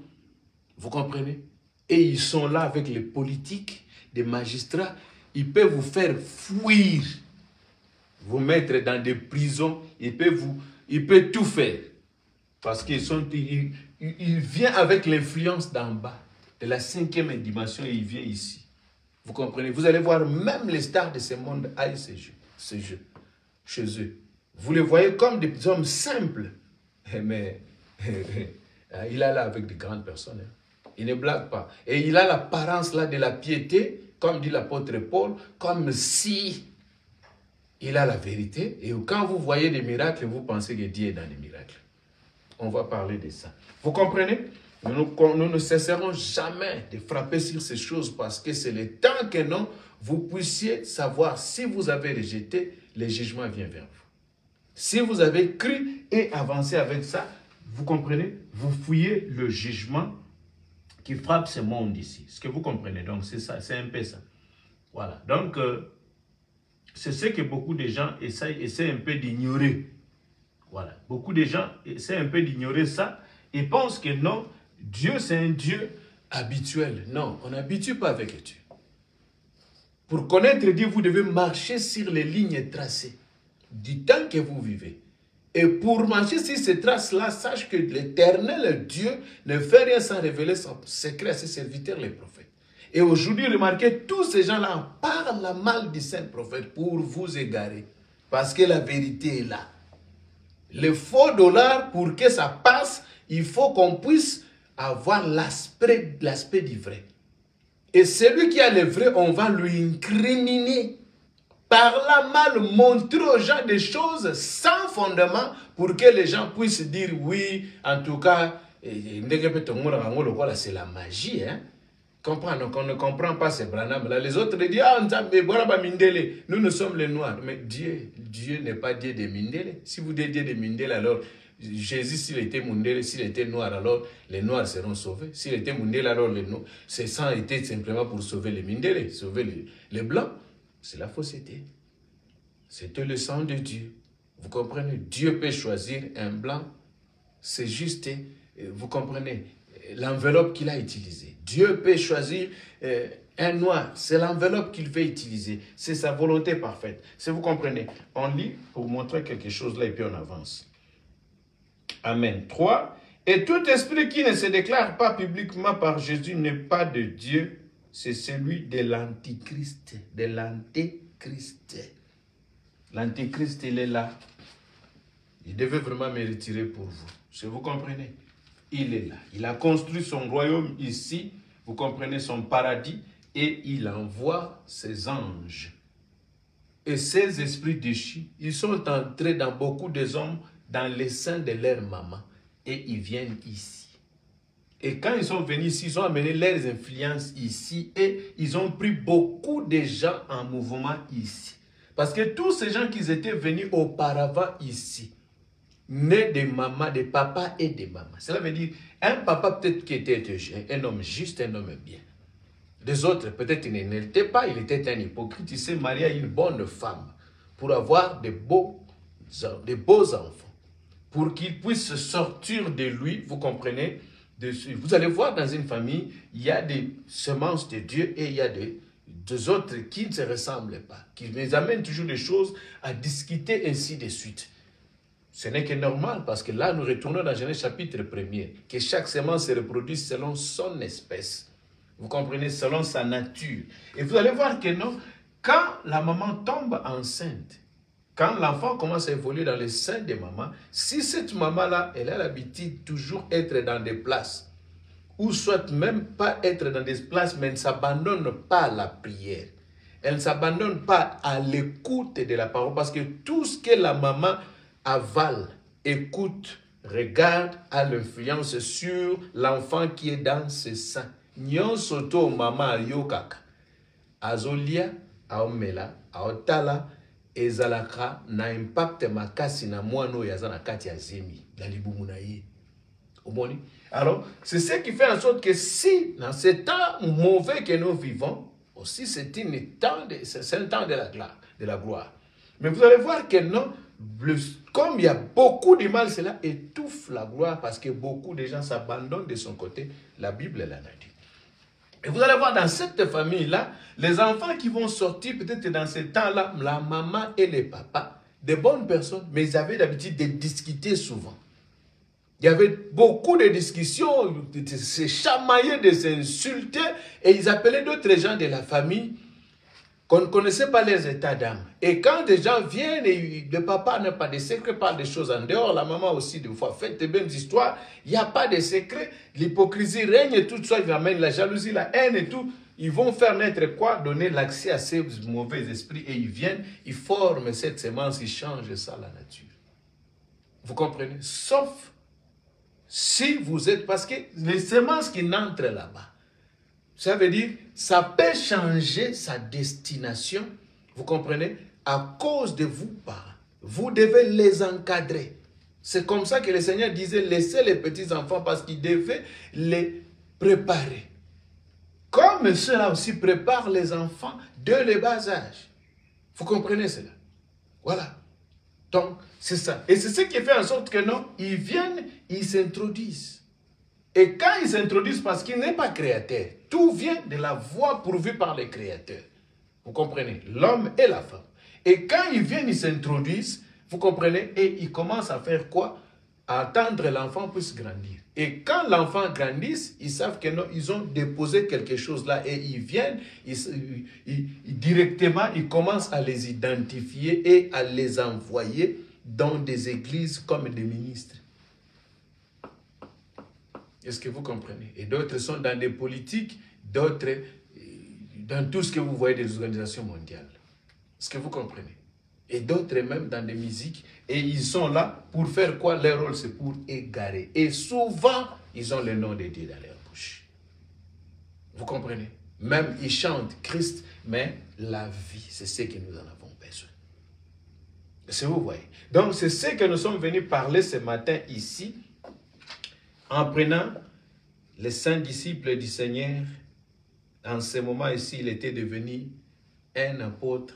Vous comprenez? Et ils sont là avec les politiques, des magistrats. Ils peuvent vous faire fuir, vous mettre dans des prisons. Ils peuvent, vous, ils peuvent tout faire. Parce qu'ils sont, il, vient avec l'influence d'en bas, de la cinquième dimension, et il vient ici. Vous comprenez? Vous allez voir, même les stars de ce monde aillent ce jeu, ce jeu chez eux. Vous les voyez comme des hommes simples. (laughs) Eh, mais (laughs) il est là avec de grandes personnes. Hein. Il ne blague pas. Et il a l'apparence là de la piété, comme dit l'apôtre Paul, comme si il a la vérité. Et quand vous voyez des miracles, vous pensez que Dieu est dans les miracles. On va parler de ça. Vous comprenez? Nous, ne cesserons jamais de frapper sur ces choses parce que c'est le temps que non, vous puissiez savoir si vous avez rejeté, le jugement vient vers vous. Si vous avez cru et avancé avec ça, vous comprenez? Vous fouillez le jugement qui frappe ce monde ici. Ce que vous comprenez, donc c'est ça, c'est un peu ça. Voilà, donc euh, c'est ce que beaucoup de gens essayent, essaient un peu d'ignorer. Voilà, beaucoup de gens essaient un peu d'ignorer ça et pensent que non, Dieu c'est un Dieu habituel. Non, on n'habitue pas avec Dieu. Pour connaître Dieu, vous devez marcher sur les lignes tracées. du temps que vous vivez. Et pour manger sur ces traces-là, sache que l'éternel Dieu ne fait rien sans révéler son secret à ses serviteurs, les prophètes. Et aujourd'hui, remarquez, tous ces gens-là parlent mal du saint prophète pour vous égarer. Parce que la vérité est là. Le faux dollar, pour que ça passe, il faut qu'on puisse avoir l'aspect du vrai. Et celui qui a le vrai, on va lui incriminer. Par là mal montrer aux gens des choses sans fondement pour que les gens puissent dire oui, en tout cas, c'est la magie. Hein? Comprendre, on ne comprend pas ces branham là. Les autres disent, ah, nous, nous sommes les noirs. Mais Dieu, Dieu n'est pas Dieu des Mindele. Si vous dites Dieu des Mindele, alors Jésus, s'il était Mundele, s'il était noir, alors les noirs seront sauvés. S'il était Mundele, alors les noirs. Sang était simplement pour sauver les Mindele, sauver les, les blancs. C'est la fausseté. C'était le sang de Dieu. Vous comprenez? Dieu peut choisir un blanc. C'est juste, vous comprenez, l'enveloppe qu'il a utilisée. Dieu peut choisir euh, un noir. C'est l'enveloppe qu'il veut utiliser. C'est sa volonté parfaite. Si vous comprenez, on lit pour montrer quelque chose là et puis on avance. Amen. 3. Et tout esprit qui ne se déclare pas publiquement par Jésus n'est pas de Dieu, c'est celui de l'Antichrist. De l'Antéchrist. L'Antéchrist, il est là. Il devait vraiment me retirer pour vous. Si vous comprenez, il est là. Il a construit son royaume ici, vous comprenez, son paradis, et il envoie ses anges. Et ces esprits déchus, ils sont entrés dans beaucoup des hommes dans les seins de leur maman et ils viennent ici. Et quand ils sont venus ici, ils ont amené leurs influences ici et ils ont pris beaucoup de gens en mouvement ici. Parce que tous ces gens qui étaient venus auparavant ici, nés de maman, de papa et de maman. Cela veut dire un papa peut-être qui était un homme juste, un homme bien. Les autres, peut-être, il n'était pas, il était un hypocrite. Il s'est marié à une bonne femme pour avoir de beaux, de beaux enfants pour qu'il puisse sortir de lui, vous comprenez Vous allez voir dans une famille, il y a des semences de Dieu et il y a des, autres qui ne se ressemblent pas, qui nous amènent toujours des choses à discuter ainsi de suite. Ce n'est que normal parce que là, nous retournons dans Genèse chapitre 1er, que chaque semence se reproduit selon son espèce. Vous comprenez, selon sa nature. Et vous allez voir que non, quand la maman tombe enceinte, quand l'enfant commence à évoluer dans le sein de maman, si cette maman-là, elle a l'habitude toujours être dans des places, ou soit même pas être dans des places, mais ne s'abandonne pas à la prière, elle ne s'abandonne pas à l'écoute de la parole, parce que tout ce que la maman avale, écoute, regarde, a l'influence sur l'enfant qui est dans ses seins. Nyon soto mama yokaka. Azolia, aomela, aotala, ezalaka na impact makasi na mwana oyo aza na kati ya zemi na libumu omoni? Alors c'est ce qui fait en sorte que si dans ce temps mauvais que nous vivons aussi c'est un temps de c'est un de la de la gloire mais vous allez voir que non comme il y a beaucoup de mal cela étouffe la gloire parce que beaucoup de gens s'abandonnent de son côté la Bible l'a dit et vous allez voir dans cette famille-là, les enfants qui vont sortir peut-être dans ce temps-là, la maman et les papas, des bonnes personnes, mais ils avaient l'habitude de discuter souvent. Il y avait beaucoup de discussions, de se chamailler, de s'insulter, et ils appelaient d'autres gens de la famille qu'on ne connaissait pas les états d'âme. Et quand des gens viennent et le papa n'a pas de secret, parle des choses en dehors, la maman aussi, des fois, fait des mêmes histoires, il n'y a pas de secret, l'hypocrisie règne tout ça, ils amènent la jalousie, la haine et tout. Ils vont faire naître quoi? Donner l'accès à ces mauvais esprits et ils viennent, ils forment cette semence, ils changent ça la nature. Vous comprenez? Sauf si vous êtes, parce que les semences qui n'entrent là-bas, ça veut dire, ça peut changer sa destination, vous comprenez, à cause de vous parents. Vous devez les encadrer. C'est comme ça que le Seigneur disait, laissez les petits-enfants parce qu'il devait les préparer. Comme cela aussi prépare les enfants de le bas âge. Vous comprenez cela? Voilà. Donc, c'est ça. Et c'est ce qui fait en sorte que non, ils viennent, ils s'introduisent. Et quand ils s'introduisent, parce qu'il n'est pas créateur, tout vient de la voix pourvue par les créateurs. Vous comprenez? L'homme et la femme. Et quand ils viennent, ils s'introduisent, vous comprenez, et ils commencent à faire quoi? À attendre l'enfant puisse grandir. Et quand l'enfant grandit, ils savent que non, ils ont déposé quelque chose là et ils viennent, directement, ils commencent à les identifier et à les envoyer dans des églises comme des ministres. Est-ce que vous comprenez? Et d'autres sont dans des politiques, d'autres euh, dans tout ce que vous voyez des organisations mondiales. Est-ce que vous comprenez? Et d'autres même dans des musiques. Et ils sont là pour faire quoi? Leur rôle, c'est pour égarer. Et souvent, ils ont le nom de Dieu dans leur bouche. Vous comprenez? Même ils chantent Christ, mais la vie, c'est ce que nous en avons besoin. C'est vous voyez? Donc, c'est ce que nous sommes venus parler ce matin ici en prenant les saints disciples du Seigneur, en ce moment ici, il était devenu un apôtre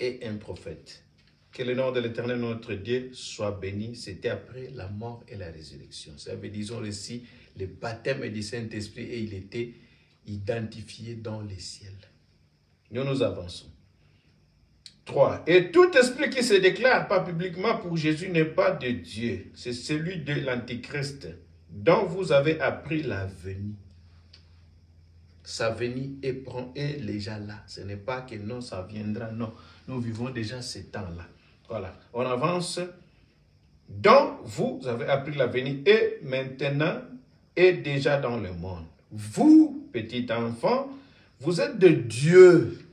et un prophète. Que le nom de l'Éternel notre Dieu soit béni. C'était après la mort et la résurrection. Ça veut dire, disons ici, le baptême du Saint-Esprit et il était identifié dans les ciels. Nous nous avançons. 3. Et tout esprit qui se déclare pas publiquement pour Jésus n'est pas de Dieu, c'est celui de l'Antichrist dont vous avez appris la venue. Sa venue est, est déjà là. Ce n'est pas que non, ça viendra. Non, nous vivons déjà ce temps-là. Voilà, on avance. Dont vous avez appris la venue et maintenant est déjà dans le monde. Vous, petit enfant, vous êtes de Dieu.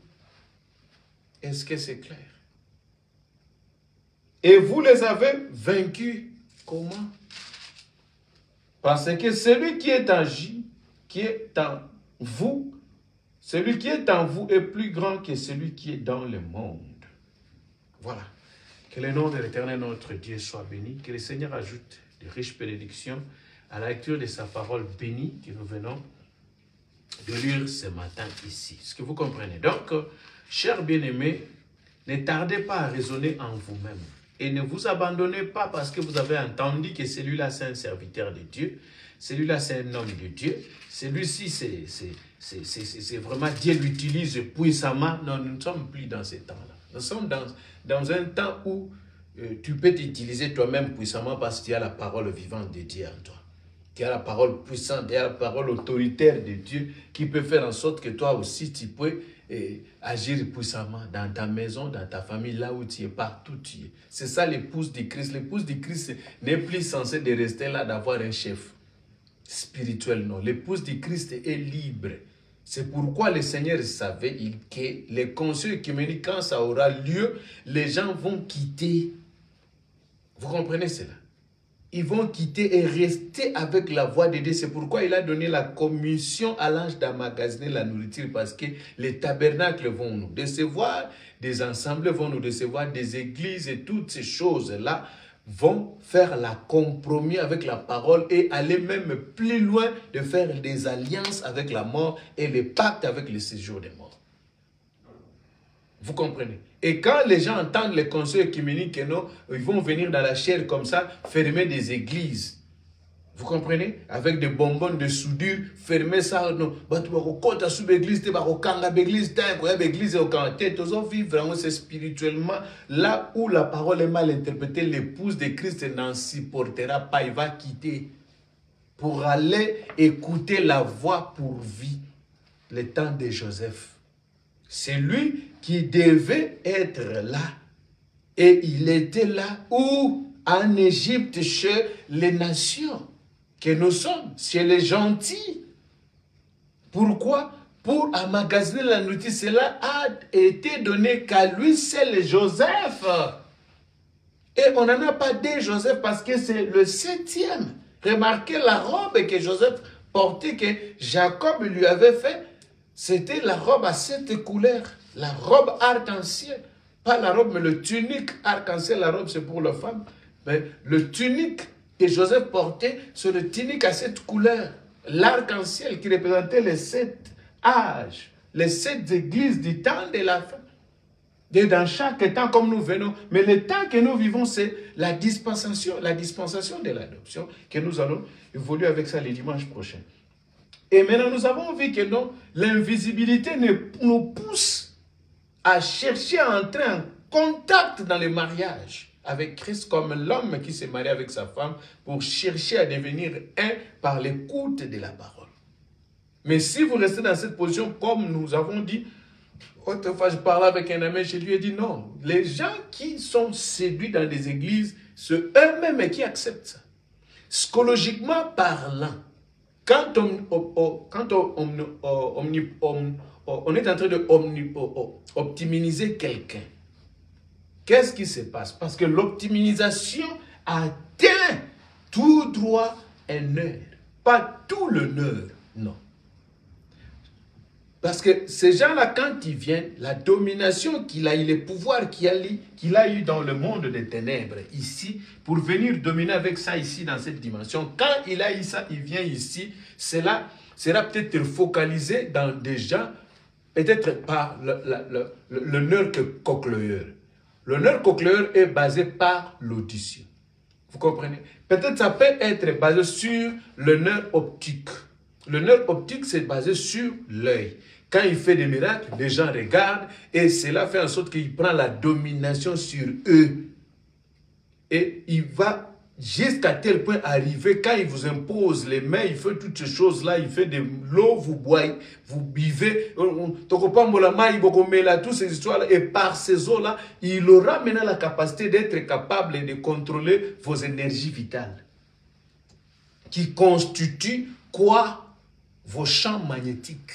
Est-ce que c'est clair? Et vous les avez vaincus. Comment? Parce que celui qui est en qui est en vous, celui qui est en vous est plus grand que celui qui est dans le monde. Voilà. Que le nom de l'Éternel notre Dieu soit béni. Que le Seigneur ajoute de riches bénédictions à la lecture de sa parole bénie que nous venons de lire ce matin ici. Est-ce que vous comprenez? Donc, chers bien-aimés, ne tardez pas à raisonner en vous-même. Et ne vous abandonnez pas parce que vous avez entendu que celui-là, c'est un serviteur de Dieu. Celui-là, c'est un homme de Dieu. Celui-ci, c'est vraiment Dieu l'utilise puissamment. Non, nous ne sommes plus dans ce temps-là. Nous sommes dans, dans un temps où euh, tu peux t'utiliser toi-même puissamment parce que tu as la parole vivante de Dieu en toi. Tu as la parole puissante, tu as la parole autoritaire de Dieu qui peut faire en sorte que toi aussi tu peux et agir puissamment dans ta maison, dans ta famille, là où tu es, partout tu es. C'est ça l'épouse du Christ. L'épouse du Christ n'est plus censée de rester là, d'avoir un chef spirituel, non. L'épouse du Christ est libre. C'est pourquoi le Seigneur savait que les conseils œcuméniques, quand ça aura lieu, les gens vont quitter. Vous comprenez cela? Ils vont quitter et rester avec la voix de Dieu. C'est pourquoi il a donné la commission à l'ange d'emmagasiner la nourriture parce que les tabernacles vont nous décevoir, des ensembles vont nous décevoir, des églises et toutes ces choses-là vont faire la compromis avec la parole et aller même plus loin de faire des alliances avec la mort et les pactes avec le séjour des morts. Vous comprenez? Et quand les gens entendent les conseils œcuméniques, non, ils vont venir dans la chair comme ça, fermer des églises. Vous comprenez? Avec des bonbons de soudure, fermer ça. Non, tu l'église, vas l'église, tu vas l'église, tu vivre spirituellement là où la parole est mal interprétée. L'épouse de Christ n'en supportera pas, il va quitter pour aller écouter la voix pour vie. Le temps de Joseph. C'est lui qui devait être là. Et il était là où? En Égypte, chez les nations que nous sommes, chez les gentils. Pourquoi? Pour emmagasiner la nourriture. Cela a été donné qu'à lui, le Joseph. Et on n'en a pas dit Joseph parce que c'est le septième. Remarquez la robe que Joseph portait, que Jacob lui avait fait. C'était la robe à sept couleurs. La robe arc-en-ciel. Pas la robe, mais le tunique arc-en-ciel. La robe, c'est pour les femmes. Mais le tunique que Joseph portait, c'est le tunique à sept couleurs. L'arc-en-ciel qui représentait les sept âges, les sept églises du temps de la fin. Et dans chaque temps, comme nous venons, mais le temps que nous vivons, c'est la dispensation, la dispensation de l'adoption, que nous allons évoluer avec ça les dimanches prochains. Et maintenant, nous avons vu que l'invisibilité nous pousse à chercher à entrer en contact dans le mariage avec Christ comme l'homme qui s'est marié avec sa femme pour chercher à devenir un par l'écoute de la parole. Mais si vous restez dans cette position, comme nous avons dit, autrefois je parlais avec un ami, je lui ai dit non, les gens qui sont séduits dans des églises, c'est eux-mêmes qui acceptent ça. Psychologiquement parlant, quand on, quand on, on est en train de optimiser quelqu'un, Qu'est-ce qui se passe? Parce que l'optimisation atteint tout droit un heure. Pas tout le nœud, non. Parce que ces gens-là, quand ils viennent, la domination qu'il a eu, les pouvoirs qu'il a, qu'il a eu dans le monde des ténèbres, ici, pour venir dominer avec ça ici, dans cette dimension, quand il a eu ça, il vient ici, cela sera peut-être focalisé dans des gens, peut-être par le, que cochléaire. Le nerf cochléaire est basé par l'audition. Vous comprenez? Peut-être ça peut être basé sur le nerf optique. Le nerf optique, c'est basé sur l'œil. Quand il fait des miracles, les gens regardent et cela fait en sorte qu'il prend la domination sur eux. Et il va jusqu'à tel point arriver, quand il vous impose les mains, il fait toutes ces choses-là, il fait de l'eau, vous boivez, vous buvez, toutes ces histoires-là, et par ces eaux-là, il aura maintenant la capacité d'être capable de contrôler vos énergies vitales, qui constituent quoi? Vos champs magnétiques.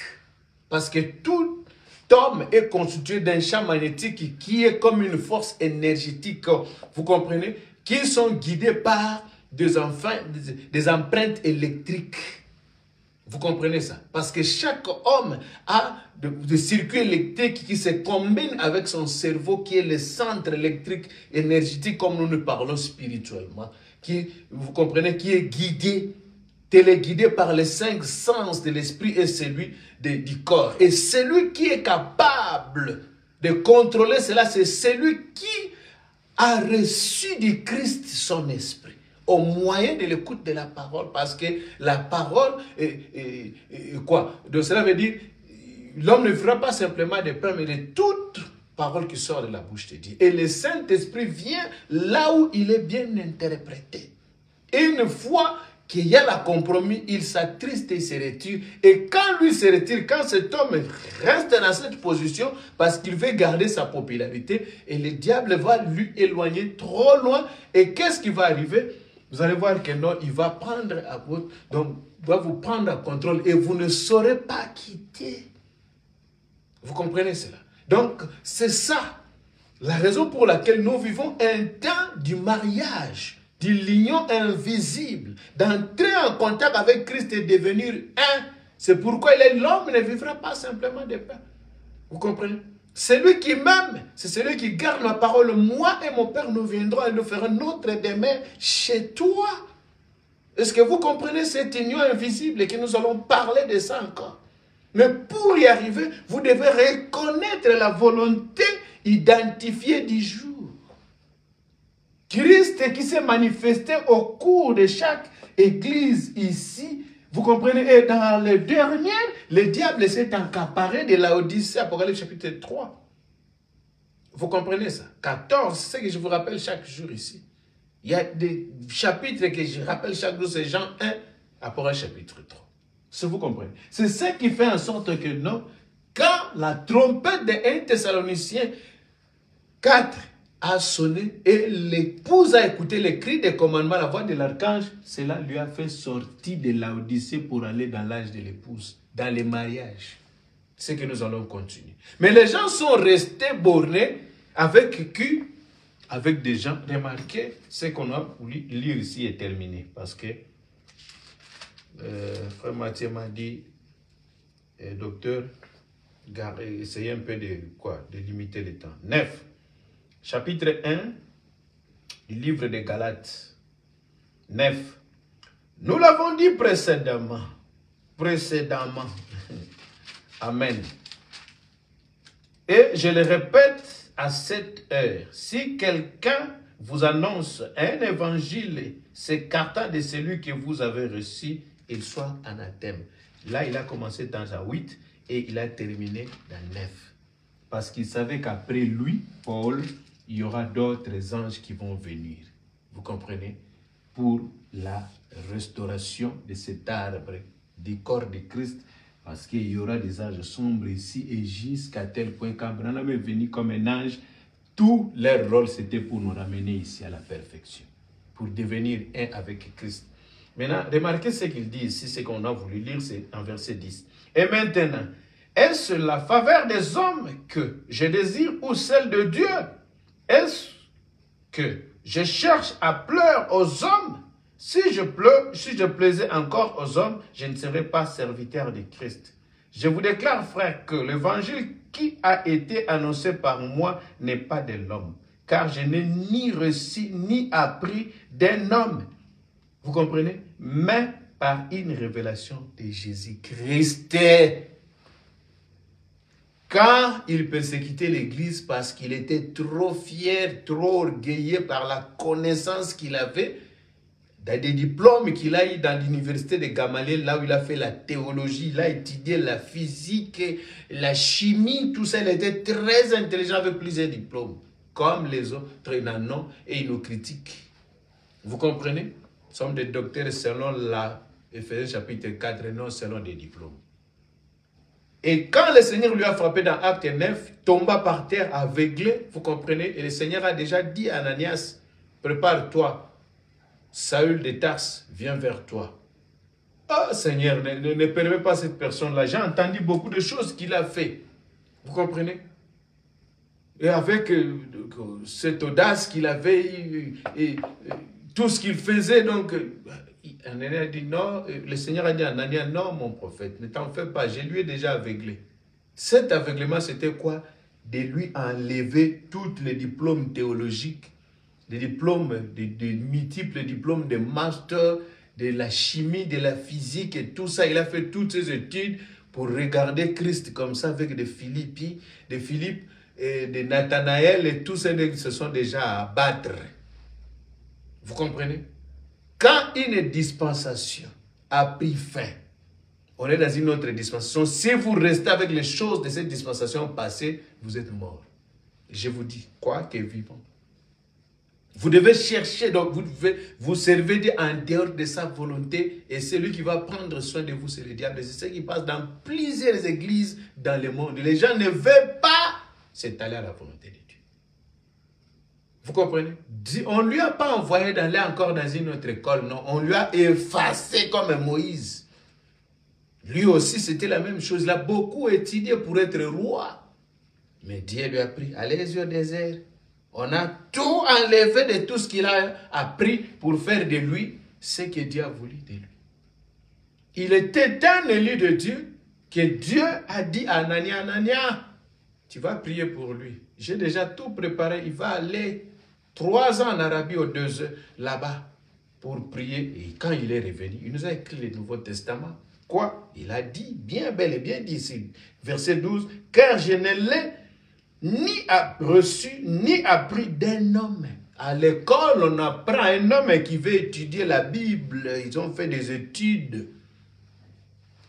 Parce que tout homme est constitué d'un champ magnétique qui est comme une force énergétique. Vous comprenez? Qui sont guidés par des, empreintes électriques. Vous comprenez ça? Parce que chaque homme a des circuits électriques qui se combinent avec son cerveau, qui est le centre électrique énergétique, comme nous nous parlons spirituellement. Qui, vous comprenez, qui est guidé, téléguidé par les cinq sens de l'esprit et celui du corps. Et celui qui est capable de contrôler cela, c'est celui qui a reçu du Christ son esprit au moyen de l'écoute de la parole, parce que la parole, est, quoi? De cela veut dire, l'homme ne fera pas simplement de pain, mais de toute parole qui sort de la bouche de Dieu. Et le Saint-Esprit vient là où il est bien interprété. Une fois qu'il y a la compromis, il s'attriste et se retire. Et quand lui se retire, quand cet homme reste dans cette position, parce qu'il veut garder sa popularité, et le diable va lui éloigner trop loin, et qu'est-ce qui va arriver? Vous allez voir que non, il va prendre à donc, va vous prendre à contrôle, et vous ne saurez pas quitter. Vous comprenez cela? Donc, c'est ça, la raison pour laquelle nous vivons un temps du mariage de l'union invisible, d'entrer en contact avec Christ et devenir un. C'est pourquoi l'homme ne vivra pas simplement de pain. Vous comprenez? Celui qui m'aime, c'est celui qui garde ma parole. Moi et mon Père, nous viendrons et nous ferons notre demain chez toi. Est-ce que vous comprenez cette union invisible et que nous allons parler de ça encore? Mais pour y arriver, vous devez reconnaître la volonté identifiée du jour. Christ qui s'est manifesté au cours de chaque église ici, vous comprenez, et dans les dernières, le diable s'est encaparé de la Odyssée, Apocalypse chapitre 3. Vous comprenez ça? 14, c'est ce que je vous rappelle chaque jour ici. Il y a des chapitres que je rappelle chaque jour, c'est Jean 1, Apocalypse chapitre 3. Si vous comprenez. C'est ce qui fait en sorte que non, quand la trompette de 1 Thessaloniciens 4 a sonné et l'épouse a écouté les cris des commandements, la voix de l'archange. Cela lui a fait sortir de l'Odyssée pour aller dans l'âge de l'épouse, dans les mariages. C'est que nous allons continuer. Mais les gens sont restés bornés avec qui? Avec des gens. Remarquez, ce qu'on a voulu lire ici est terminé. Parce que euh, Frère Mathieu m'a dit, euh, docteur, essayez un peu de, quoi, de limiter le temps. Neuf chapitre 1 du livre de Galates 9. Nous l'avons dit précédemment. Précédemment. (laughs) Amen. Et je le répète à cette heure. Si quelqu'un vous annonce un évangile s'écartant de celui que vous avez reçu, il soit anathème. Là, il a commencé dans un 8 et il a terminé dans 9. parce qu'il savait qu'après lui, Paul, il y aura d'autres anges qui vont venir. Vous comprenez? Pour la restauration de cet arbre du corps de Christ, parce qu'il y aura des anges sombres ici, et jusqu'à tel point qu'Abraham est venu comme un ange, tout leur rôle c'était pour nous ramener ici à la perfection, pour devenir un avec Christ. Maintenant, remarquez ce qu'il dit ici, ce qu'on a voulu lire, c'est en verset 10. Et maintenant, est-ce la faveur des hommes que je désire ou celle de Dieu? Est-ce que je cherche à pleurer aux hommes? Si je pleure, si je plaisais encore aux hommes, je ne serais pas serviteur de Christ. Je vous déclare, frère, que l'évangile qui a été annoncé par moi n'est pas de l'homme, car je n'ai ni reçu ni appris d'un homme. Vous comprenez? Mais par une révélation de Jésus-Christ. Quand il persécutait l'Église parce qu'il était trop fier, trop orgueilleux par la connaissance qu'il avait, des diplômes qu'il a eu dans l'université de Gamaliel, là où il a fait la théologie, il a étudié la physique, la chimie, tout ça, il était très intelligent avec plusieurs diplômes, comme les autres non, et il nous critique. Vous comprenez? Nous sommes des docteurs selon la Ephésiens chapitre 4, non selon des diplômes. Et quand le Seigneur lui a frappé dans Acte 9, tomba par terre aveuglé, vous comprenez Et le Seigneur a déjà dit à Ananias, prépare-toi, Saül de Tarse vient vers toi. oh, Seigneur, ne, ne, permets pas cette personne-là. J'ai entendu beaucoup de choses qu'il a fait. Vous comprenez? Et avec euh, cette audace qu'il avait, et, tout ce qu'il faisait, donc, A dit non, le Seigneur a dit à Anania, non mon prophète, ne t'en fais pas, je lui ai déjà aveuglé. Cet aveuglement, c'était quoi? De lui enlever tous les diplômes théologiques, des diplômes, des, multiples diplômes de master, de la chimie, de la physique et tout ça. Il a fait toutes ses études pour regarder Christ comme ça avec des Philippi, des Philippe et de Nathanaël et tous ceux qui se sont déjà à battre. Vous comprenez? Quand une dispensation a pris fin, on est dans une autre dispensation. Si vous restez avec les choses de cette dispensation passée, vous êtes mort. Je vous dis, quoi que vivant. Vous devez chercher, donc vous devez vous servir en dehors de sa volonté et celui qui va prendre soin de vous, c'est le diable. C'est ce qui passe dans plusieurs églises dans le monde. Les gens ne veulent pas s'étaler à la volonté de. Vous comprenez? On ne lui a pas envoyé d'aller encore dans une autre école, non. On lui a effacé comme Moïse. Lui aussi, c'était la même chose. Il a beaucoup étudié pour être roi. Mais Dieu lui a pris, allez au désert. On a tout enlevé de tout ce qu'il a appris pour faire de lui ce que Dieu a voulu de lui. Il était un élu de Dieu que Dieu a dit à Anania, Anania, tu vas prier pour lui. J'ai déjà tout préparé, il va aller trois ans en Arabie aux deux là-bas pour prier. Et quand il est revenu, il nous a écrit le Nouveau Testament. Quoi? Il a dit, bien bel et bien dit ici, verset 12, car je ne l'ai ni reçu ni appris d'un homme. À l'école, on apprend un homme qui veut étudier la Bible. Ils ont fait des études.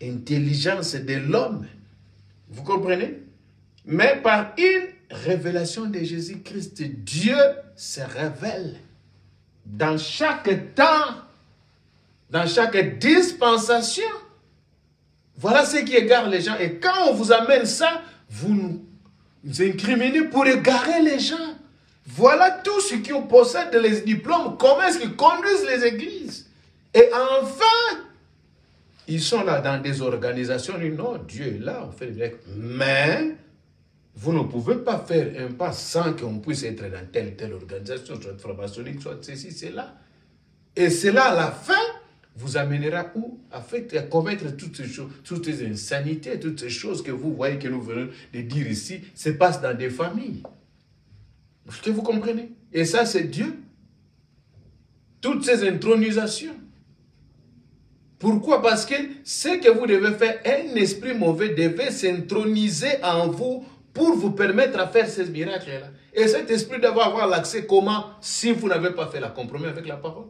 Intelligence de l'homme. Vous comprenez? Mais par une révélation de Jésus-Christ, Dieu se révèle dans chaque temps, dans chaque dispensation. Voilà ce qui égare les gens. Et quand on vous amène ça, vous nous incriminez pour égarer les gens. Voilà tous ceux qui possèdent les diplômes, comment est-ce qu'ils conduisent les églises. Et enfin, ils sont là dans des organisations, non, Dieu est là, on fait le Mais vous ne pouvez pas faire un pas sans qu'on puisse être dans telle telle organisation, soit franc-maçonnique, soit ceci, cela. Et cela, à la fin, vous amènera où? À, à commettre toutes ces choses, toutes ces insanités, toutes ces choses que vous voyez que nous venons de dire ici, se passent dans des familles. Est-ce que vous comprenez? Et ça, c'est Dieu. Toutes ces intronisations. Pourquoi? Parce que ce que vous devez faire, un esprit mauvais devait s'introniser en vous pour vous permettre à faire ces miracles-là. Et cet esprit doit avoir l'accès comment si vous n'avez pas fait la compromis avec la parole?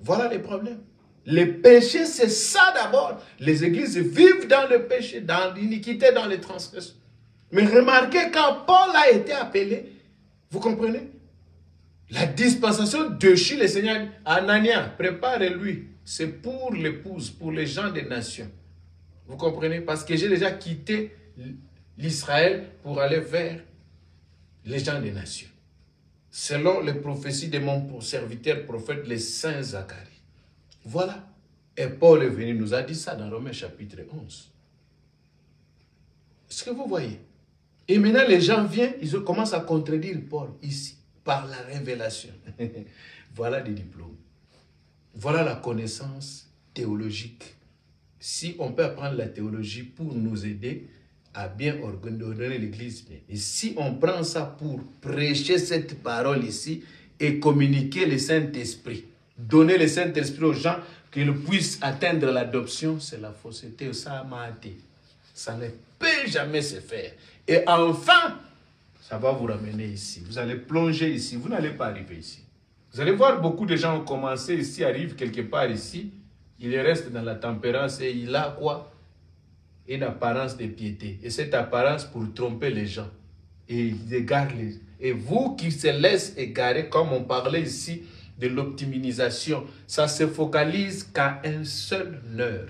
Voilà les problèmes. Les péchés, c'est ça d'abord. Les églises vivent dans le péché, dans l'iniquité, dans les transgressions. Mais remarquez, quand Paul a été appelé, vous comprenez? La dispensation de chez le Seigneur, Anania, prépare-lui. C'est pour l'épouse, pour les gens des nations. Vous comprenez? Parce que j'ai déjà quitté l'Israël pour aller vers les gens des nations. Selon les prophéties de mon serviteur prophète, les saints Zacharie. Voilà. Et Paul est venu, nous a dit ça dans Romains chapitre 11. Est-ce que vous voyez? Et maintenant, les gens viennent, ils commencent à contredire Paul ici, par la révélation. (laughs) voilà des diplômes. Voilà la connaissance théologique. Si on peut apprendre la théologie pour nous aider à bien organiser l'Église, et si on prend ça pour prêcher cette parole ici et communiquer le Saint-Esprit, donner le Saint-Esprit aux gens, qu'ils puissent atteindre l'adoption, c'est la fausseté, ça a Ça ne peut jamais se faire. Et enfin, ça va vous ramener ici. Vous allez plonger ici. Vous n'allez pas arriver ici. Vous allez voir beaucoup de gens ont commencé ici, arrivent quelque part ici. Il reste dans la tempérance et il a quoi? Une apparence de piété. Et cette apparence pour tromper les gens. Et il égare les... Et vous qui se laissez égarer, comme on parlait ici de l'optimisation, ça se focalise qu'à un seul heure.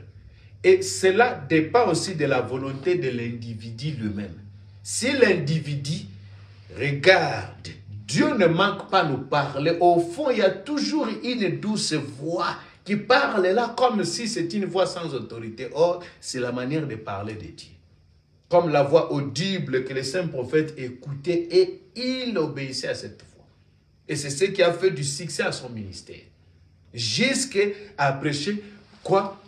Et cela dépend aussi de la volonté de l'individu lui-même. Si l'individu regarde, Dieu ne manque pas nous parler. Au fond, il y a toujours une douce voix qui parle là comme si c'est une voix sans autorité. Or, c'est la manière de parler de Dieu. Comme la voix audible que les saints prophètes écoutaient et il obéissait à cette voix. Et c'est ce qui a fait du succès à son ministère. Jusqu'à prêcher quoi?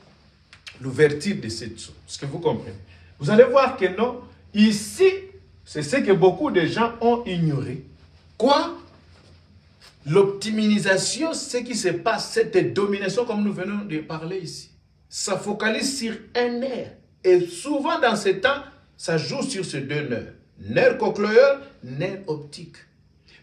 L'ouverture de cette chose. Est-ce que vous comprenez? Vous allez voir que non, ici, c'est ce que beaucoup de gens ont ignoré. Quoi? L'optimisation, ce qui se passe, cette domination, comme nous venons de parler ici, ça focalise sur un nerf. Et souvent dans ce temps, ça joue sur ces deux nerfs. Nerf cochléaire, nerf optique.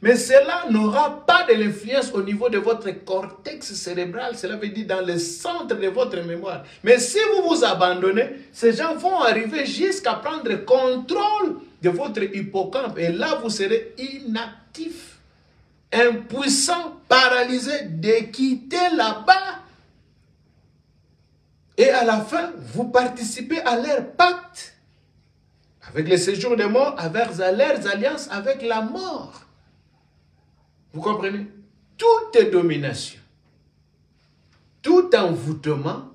Mais cela n'aura pas de l'influence au niveau de votre cortex cérébral, cela veut dire dans le centre de votre mémoire. Mais si vous vous abandonnez, ces gens vont arriver jusqu'à prendre contrôle de votre hippocampe. Et là, vous serez inactif, impuissant, paralysé de là-bas. Et à la fin, vous participez à leur pacte avec le séjour des morts, avec leurs alliances avec la mort. Vous comprenez? Toute domination, tout envoûtement,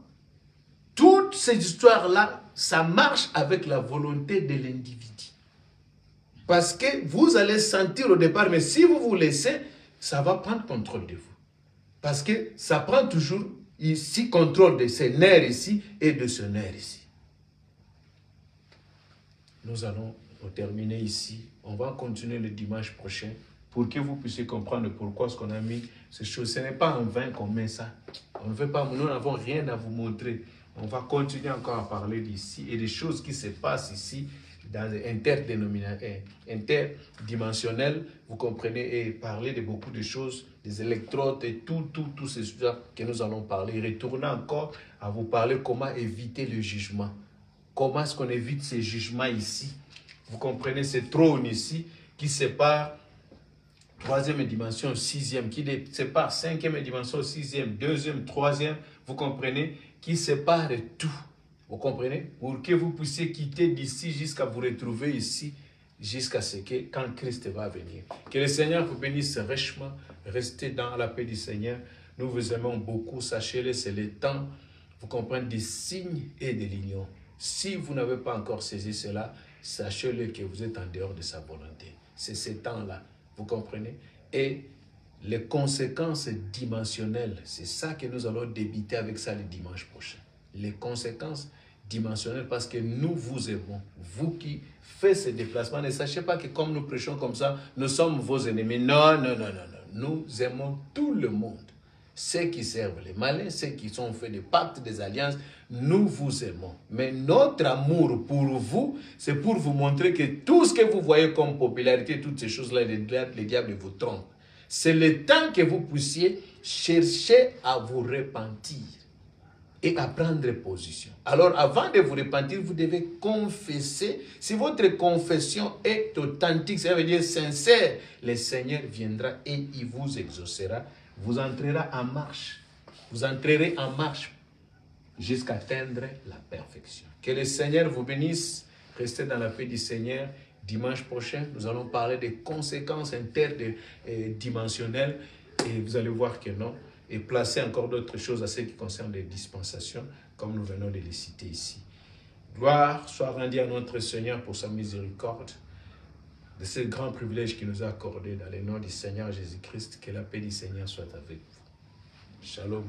toutes ces histoires-là, ça marche avec la volonté de l'individu. Parce que vous allez sentir au départ, mais si vous vous laissez, ça va prendre contrôle de vous. Parce que ça prend toujours ici contrôle de ces nerfs ici et de ce nerf ici. Nous allons terminer ici. On va continuer le dimanche prochain pour que vous puissiez comprendre pourquoi ce qu'on a mis ces choses. Ce n'est pas en vain qu'on met ça. On ne veut pas, nous n'avons rien à vous montrer. On va continuer encore à parler d'ici et des choses qui se passent ici dans interdimensionnel, vous comprenez, et parler de beaucoup de choses, des électrodes et tout, tout, tout ces sujets que nous allons parler. Retourner encore à vous parler comment éviter le jugement. Comment est-ce qu'on évite ces jugements ici? Vous comprenez, ce trône ici qui sépare troisième dimension, sixième, qui sépare cinquième dimension, sixième, deuxième, troisième, vous comprenez, qui sépare tout. Vous comprenez? Pour que vous puissiez quitter d'ici jusqu'à vous retrouver ici, jusqu'à ce que, quand Christ va venir. Que le Seigneur vous bénisse richement. Restez dans la paix du Seigneur. Nous vous aimons beaucoup. Sachez-le, c'est le temps, vous comprenez, des signes et des lignes. Si vous n'avez pas encore saisi cela, sachez-le que vous êtes en dehors de sa volonté. C'est ce temps-là. Vous comprenez? Et les conséquences dimensionnelles, c'est ça que nous allons débiter avec ça le dimanche prochain. Les conséquences dimensionnelles parce que nous vous aimons. Vous qui faites ces déplacements, ne sachez pas que comme nous prêchons comme ça, nous sommes vos ennemis. Non, non, non, non, non. Nous aimons tout le monde. Ceux qui servent les malins, ceux qui sont faits des pactes, des alliances, nous vous aimons. Mais notre amour pour vous, c'est pour vous montrer que tout ce que vous voyez comme popularité, toutes ces choses-là, les, les diables vous trompent. C'est le temps que vous puissiez chercher à vous repentir. Et à prendre position. Alors, avant de vous repentir, vous devez confesser. Si votre confession est authentique, ça veut dire sincère, le Seigneur viendra et il vous exaucera. Vous entrerez en marche. Vous entrerez en marche jusqu'à atteindre la perfection. Que le Seigneur vous bénisse. Restez dans la paix du Seigneur. Dimanche prochain, nous allons parler des conséquences interdimensionnelles et vous allez voir que non. Et placer encore d'autres choses à ce qui concerne les dispensations, comme nous venons de les citer ici. Gloire soit rendue à notre Seigneur pour sa miséricorde, de ce grand privilège qu'il nous a accordé dans le nom du Seigneur Jésus-Christ. Que la paix du Seigneur soit avec vous. Shalom.